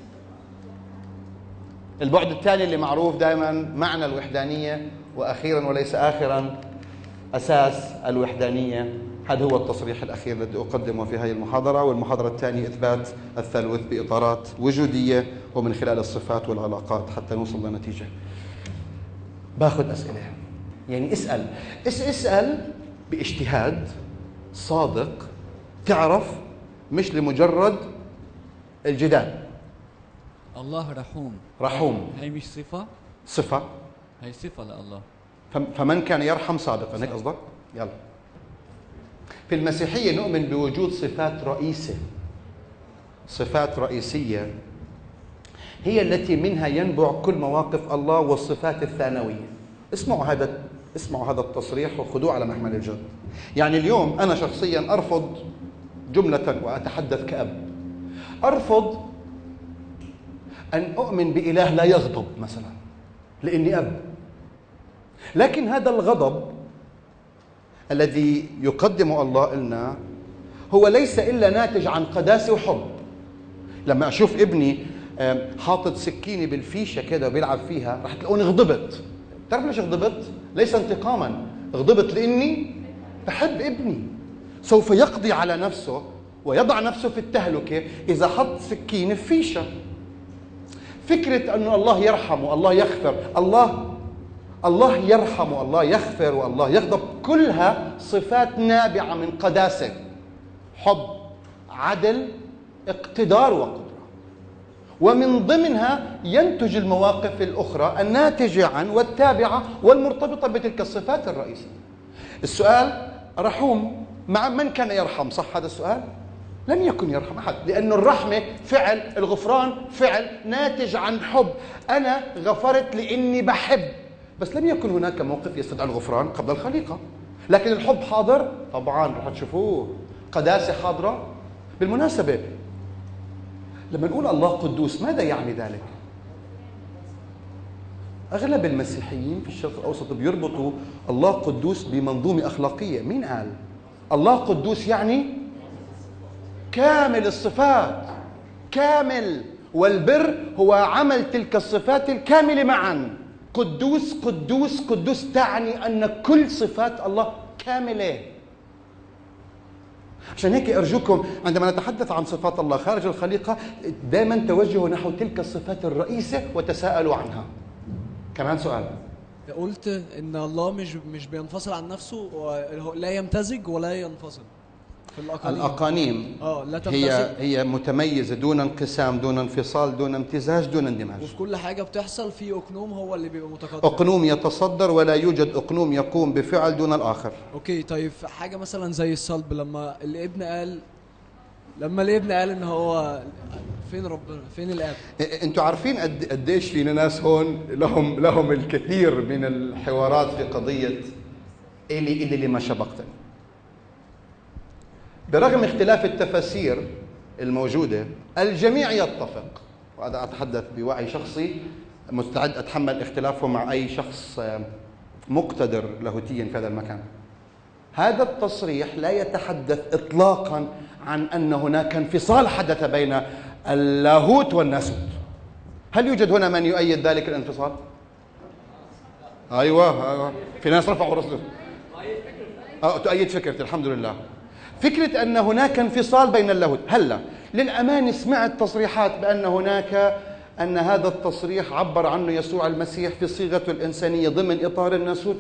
البعد الثاني اللي معروف دائما معنى الوحدانية وأخيرا وليس آخرا أساس الوحدانية. هذا هو التصريح الأخير الذي أقدمه في هذه المحاضرة والمحاضرة الثانية إثبات الثالوث بإطارات وجودية ومن خلال الصفات والعلاقات حتى نوصل لنتيجة. باخذ أسئلة. يعني اسأل. اس اسأل باجتهاد صادق تعرف مش لمجرد الجدال. الله رحوم. رحوم. هي مش صفة؟ صفة. هي صفة لله. فمن كان يرحم سابقا هيك قصدك؟ يلا. في المسيحية نؤمن بوجود صفات رئيسة. صفات رئيسية هي التي منها ينبع كل مواقف الله والصفات الثانوية. اسمعوا هذا اسمعوا هذا التصريح وخذوه على محمل الجد. يعني اليوم أنا شخصيا أرفض جملة وأتحدث كأب. أرفض أن أؤمن بإله لا يغضب مثلا لأني أب. لكن هذا الغضب الذي يقدمه الله لنا هو ليس إلا ناتج عن قداسة وحب. لما أشوف ابني حاطط سكينة بالفيشة كده وبيلعب فيها رح تلاقوني غضبت. بتعرف ليش غضبت؟ ليس انتقاما. غضبت لإني بحب ابني. سوف يقضي على نفسه ويضع نفسه في التهلكة إذا حط سكينة في فيشة. فكرة أنه الله يرحمه الله يغفر. الله الله يرحم الله يغفر والله يغضب. كلها صفات نابعة من قداسة. حب عدل اقتدار وقدرة. ومن ضمنها ينتج المواقف الأخرى الناتجة عن والتابعة والمرتبطة بتلك الصفات الرئيسية. السؤال رحوم مع من كان يرحم؟ صح هذا السؤال؟ لم يكن يرحم أحد لأن الرحمة فعل الغفران فعل ناتج عن حب. أنا غفرت لإني بحب. بس لم يكن هناك موقف يستدعي الغفران قبل الخليقة. لكن الحب حاضر؟ طبعا رح تشوفوه. قداسة حاضرة. بالمناسبة لما نقول الله قدوس ماذا يعني ذلك؟ أغلب المسيحيين في الشرق الأوسط بيربطوا الله قدوس بمنظومة أخلاقية. مين قال؟ الله قدوس يعني كامل الصفات. كامل. والبر هو عمل تلك الصفات الكامله معا. قدوس قدوس قدوس تعني أن كل صفات الله كاملة. عشان هيك أرجوكم عندما نتحدث عن صفات الله خارج الخليقة دائما توجهوا نحو تلك الصفات الرئيسة وتساءلوا عنها. كمان سؤال. قلت إن الله مش مش بينفصل عن نفسه لا يمتزج ولا ينفصل. في الأقانيم. الاقانيم آه لا هي هي متميزة دون انقسام دون انفصال دون امتزاج دون اندماج. وفي كل حاجة بتحصل في أقنوم هو اللي بيبقى متقدم. أقنوم يتصدر ولا يوجد أقنوم يقوم بفعل دون الآخر. okay طيب في حاجة مثلا زي الصلب لما الابن قال لما الابن قال إن هو فين ربنا؟ فين الآب؟ أنتوا عارفين قد قديش فينا ناس هون لهم لهم الكثير من الحوارات في قضية الي إلي لما سبقتني برغم اختلاف التفاسير الموجودة الجميع يتفق وهذا أتحدث بوعي شخصي مستعد أتحمل اختلافه مع أي شخص آه، مقتدر لاهوتيا في هذا المكان. هذا التصريح لا يتحدث اطلاقا عن أن هناك انفصال حدث بين اللاهوت والناسوت. هل يوجد هنا من يؤيد ذلك الانفصال؟ أيوه أيوه. في ناس رفعوا رأسهم. آه تؤيد فكرتي الحمد لله. فكرة أن هناك انفصال بين اللاهوت هلا للأمان سمعت تصريحات بأن هناك أن هذا التصريح عبر عنه يسوع المسيح في صيغته الإنسانية ضمن إطار الناسوت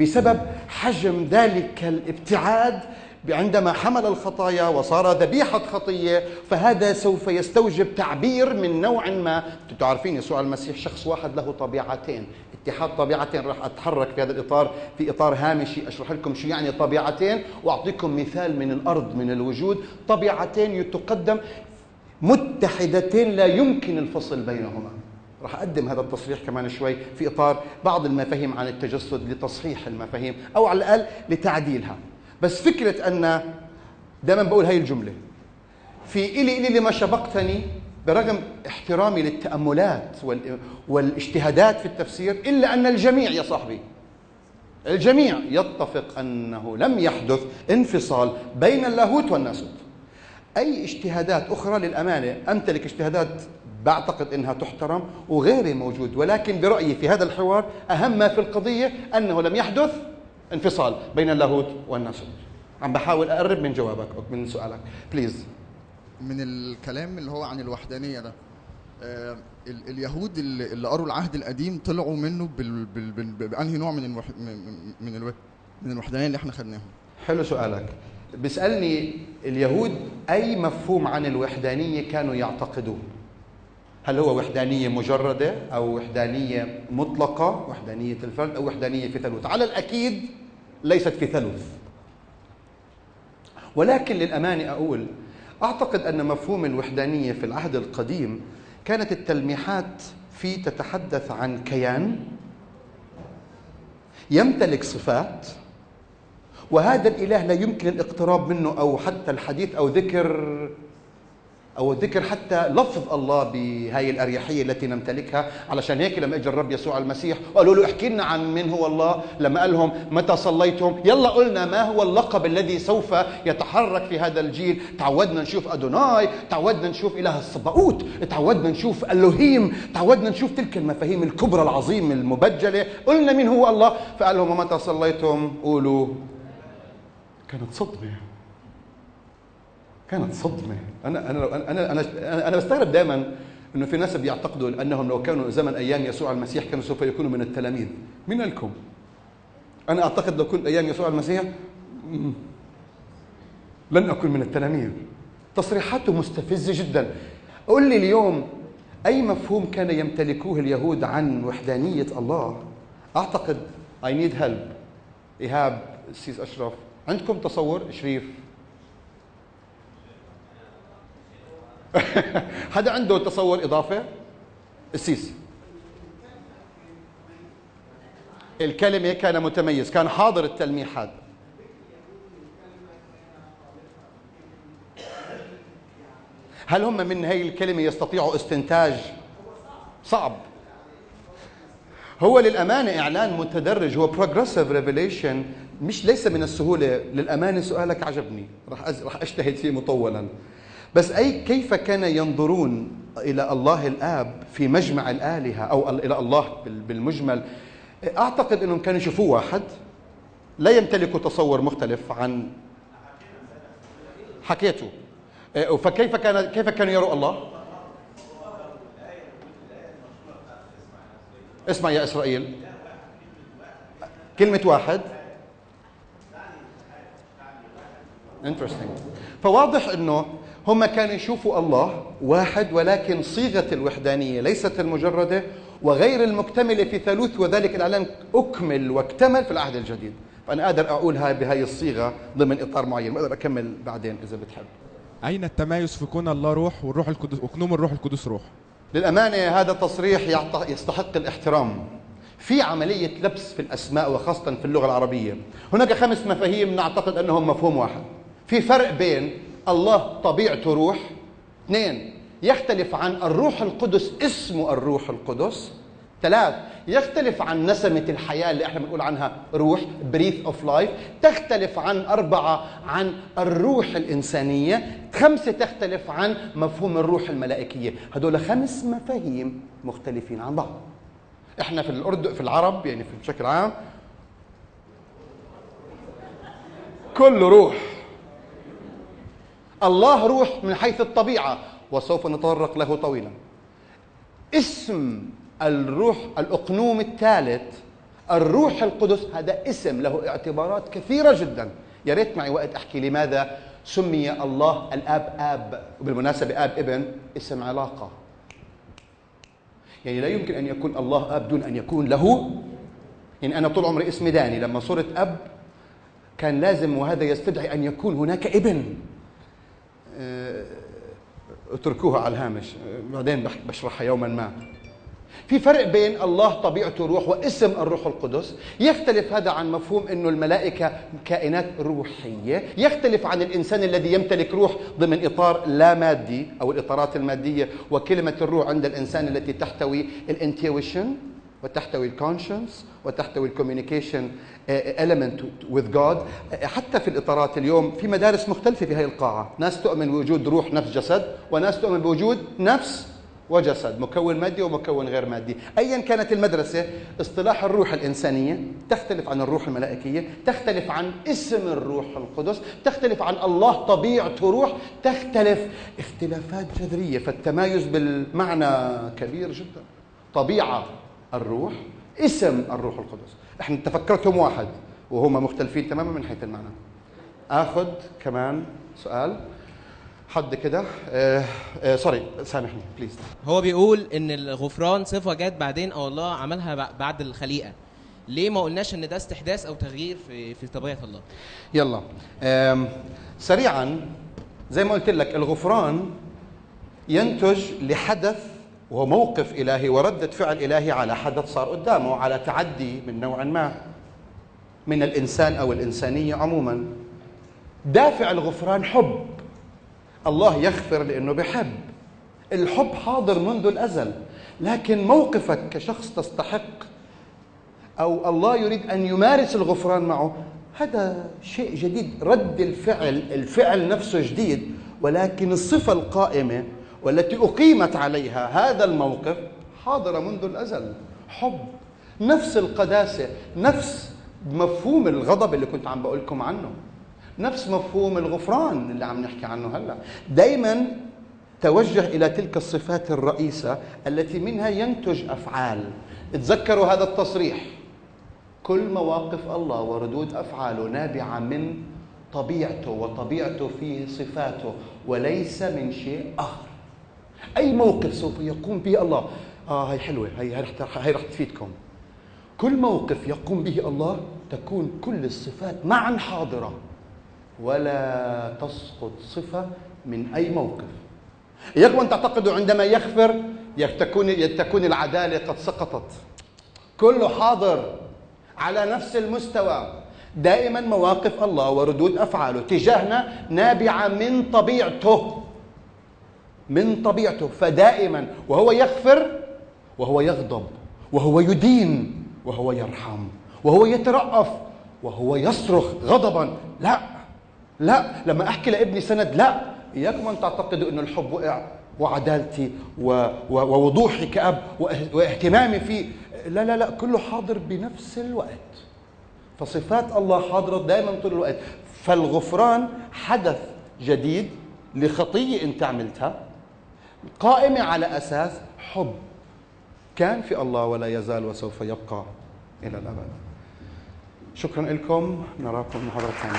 بسبب حجم ذلك الابتعاد عندما حمل الخطايا وصار ذبيحة خطية فهذا سوف يستوجب تعبير من نوع ما. أنتم عارفين يسوع المسيح شخص واحد له طبيعتين. اتحاد طبيعتين راح أتحرك في هذا الإطار في إطار هامشي. أشرح لكم شو يعني طبيعتين وأعطيكم مثال من الأرض من الوجود. طبيعتين تقدم متحدتين لا يمكن الفصل بينهما. راح أقدم هذا التصريح كمان شوي في إطار بعض المفاهيم عن التجسد لتصحيح المفاهيم أو على الأقل لتعديلها. بس فكرة أن دائما بقول هاي الجملة. في إلي إلي لما سبقتني برغم احترامي للتأملات وال- والاجتهادات في التفسير إلا أن الجميع يا صاحبي الجميع يتفق أنه لم يحدث انفصال بين اللاهوت والناسوت. أي اجتهادات أخرى للأمانة أمتلك اجتهادات بعتقد أنها تحترم وغيري موجود ولكن برأيي في هذا الحوار أهم ما في القضية أنه لم يحدث انفصال بين اللاهوت والناسوت عم بحاول أقرب من جوابك من سؤالك. بليز من الكلام اللي هو عن الوحدانية ده آه ال- اليهود اللي اللي قروا العهد القديم طلعوا منه بال بال بال بأنهي نوع من الوح من من, ألو من الوحدانية اللي إحنا خدناها حلو سؤالك. بيسألني اليهود أي مفهوم عن الوحدانية كانوا يعتقدون؟ هل هو وحدانية مجردة أو وحدانية مطلقة وحدانية الفرد أو وحدانية في ثالوث؟ على الأكيد ليست في ثالوث ولكن للأمانة أقول أعتقد أن مفهوم الوحدانية في العهد القديم كانت التلميحات فيه تتحدث عن كيان يمتلك صفات وهذا الإله لا يمكن الاقتراب منه أو حتى الحديث أو ذكر أو ذكر حتى لفظ الله بهاي الأريحية التي نمتلكها. علشان هيك لما اجى الرب يسوع المسيح وقالوا له احكي لنا عن من هو الله. لما قال لهم متى صليتم؟ يلا قلنا ما هو اللقب الذي سوف يتحرك في هذا الجيل؟ تعودنا نشوف أدوناي تعودنا نشوف إله الصباؤوت تعودنا نشوف ألوهيم تعودنا نشوف تلك المفاهيم الكبرى العظيمة المبجلة. قلنا من هو الله؟ فقال لهم متى صليتم؟ قولوا كانت صدمة. كانت صدمة. أنا أنا أنا أنا أنا بستغرب دائما إنه في ناس بيعتقدوا إنهم لو كانوا زمن أيام يسوع المسيح كانوا سوف يكونوا من التلاميذ. مين لكم أنا أعتقد لو كنت أيام يسوع المسيح لن أكون من التلاميذ. تصريحاته مستفزة جدا. قل لي اليوم أي مفهوم كان يمتلكوه اليهود عن وحدانية الله؟ أعتقد اي نيد هيلب إيهاب السيس أشرف. عندكم تصور؟ شريف؟ حدا عنده تصور إضافة؟ السيس الكلمة كان متميز كان حاضر التلميح هذا. هل هم من هي الكلمة يستطيعوا استنتاج؟ صعب. هو للأمانة إعلان متدرج هو progressive revelation مش ليس من السهولة. للأمانة سؤالك عجبني. راح. راح أجتهد فيه مطولا. بس أي كيف كان ينظرون إلى الله الآب في مجمع الآلهة أو ال- إلى الله بال- بالمجمل؟ أعتقد إنهم كانوا يشوفوه واحد. لا يمتلكوا تصور مختلف عن حكيته. إيه، فكيف كان كيف كانوا يروا الله؟ اسمع يا إسرائيل. كلمة واحد. انترستنج فواضح إنه هم كانوا يشوفوا الله واحد ولكن صيغة الوحدانية ليست المجردة وغير المكتملة في ثالوث وذلك الإعلان أكمل واكتمل في العهد الجديد. فأنا قادر أقولها بهاي الصيغة ضمن إطار معين بقدر أكمل بعدين إذا بتحب. أين التمايز في كون الله روح والروح القدس وكنوم الروح القدس روح؟ للأمانة هذا تصريح يعت- يستحق الاحترام. في عملية لبس في الأسماء وخاصة في اللغة العربية. هناك خمس مفاهيم نعتقد أنهم مفهوم واحد. في فرق بين الله طبيعته روح. اثنين يختلف عن الروح القدس اسمه الروح القدس. ثلاث يختلف عن نسمة الحياة اللي إحنا بنقول عنها روح breath of life تختلف عن أربعة عن الروح الإنسانية. خمسة تختلف عن مفهوم الروح الملائكية. هدول خمس مفاهيم مختلفين عن بعض. إحنا في الأردن في العرب يعني في بشكل عام كل روح الله روح من حيث الطبيعة وسوف نتطرق له طويلا. اسم الروح الأقنوم الثالث الروح القدس هذا اسم له اعتبارات كثيرة جدا. يا ريت معي وقت أحكي لماذا سمي الله الآب آب وبالمناسبة آب ابن اسم علاقة. يعني لا يمكن أن يكون الله آب دون أن يكون له يعني أنا طول عمري اسمي داني لما صرت أب كان لازم وهذا يستدعي أن يكون هناك ابن. اتركوها على الهامش. آه، بعدين بشرحها يوما ما. في فرق بين الله طبيعته روح واسم الروح القدس. يختلف هذا عن مفهوم إنه الملائكة كائنات روحية. يختلف عن الإنسان الذي يمتلك روح ضمن إطار لا مادي أو الإطارات المادية وكلمة الروح عند الإنسان التي تحتوي ال intuition. وتحتوي ال conscience وتحتوي ال communication element with God. آه، حتى في الإطارات اليوم في مدارس مختلفة في هذه القاعة. ناس تؤمن بوجود روح نفس جسد وناس تؤمن بوجود نفس وجسد مكون مادي ومكون غير مادي. ايا كانت المدرسة اصطلاح الروح الإنسانية تختلف عن الروح الملائكية تختلف عن اسم الروح القدس تختلف عن الله طبيعته روح تختلف اختلافات جذرية. فالتمايز بالمعنى كبير جدا. طبيعة. الروح اسم الروح القدس. إحنا تفكرتهم واحد وهما مختلفين تماما من حيث المعنى. آخذ كمان سؤال. حد كده؟ آه آه sorry سامحني please هو بيقول إن الغفران صفة جت بعدين أو الله عملها بع- بعد الخليقة. ليه ما قلناش إن ده استحداث أو تغيير في في طبيعة الله؟ يلا. سريعا زي ما قلت لك الغفران ينتج لحدث وهو موقف إلهي وردة فعل إلهي على حدث صار قدامه على تعدي من نوع ما من الإنسان أو الإنسانية عموما. دافع الغفران حب. الله يغفر لأنه بحب. الحب حاضر منذ الأزل. لكن موقفك كشخص تستحق أو الله يريد أن يمارس الغفران معه هذا شيء جديد. رد الفعل الفعل نفسه جديد. ولكن الصفة القائمة والتي أقيمت عليها هذا الموقف حاضرة منذ الأزل. حب نفس القداسة نفس مفهوم الغضب اللي كنت عم بقول لكم عنه. نفس مفهوم الغفران اللي عم نحكي عنه هلأ. دائما توجه إلى تلك الصفات الرئيسة التي منها ينتج أفعال. تذكروا هذا التصريح. كل مواقف الله وردود أفعاله نابعة من طبيعته وطبيعته فيه صفاته وليس من شيء آخر. أي موقف سوف يقوم به الله؟ آه هي حلوة هي هي رح تفيدكم. كل موقف يقوم به الله تكون كل الصفات معا حاضرة. ولا تسقط صفة من أي موقف. اياكم أن تعتقدوا عندما يغفر تكون تكون العدالة قد سقطت. كله حاضر على نفس المستوى. دائما مواقف الله وردود أفعاله تجاهنا نابعة من طبيعته. من طبيعته فدائما وهو يغفر وهو يغضب وهو يدين وهو يرحم وهو يترأف وهو يصرخ غضبا. لا لا. لما أحكي لابني سند لا. إياكم أن تعتقدوا انه الحب وقع وعدالتي. ووضوحي كأب واهتمامي فيه لا لا لا. كله حاضر بنفس الوقت. فصفات الله حاضرة دائما طول الوقت. فالغفران حدث جديد لخطية أنت عملتها. قائمة على أساس حب. كان في الله ولا يزال وسوف يبقى إلى الأبد. شكرا لكم. نراكم محاضرة ثانية.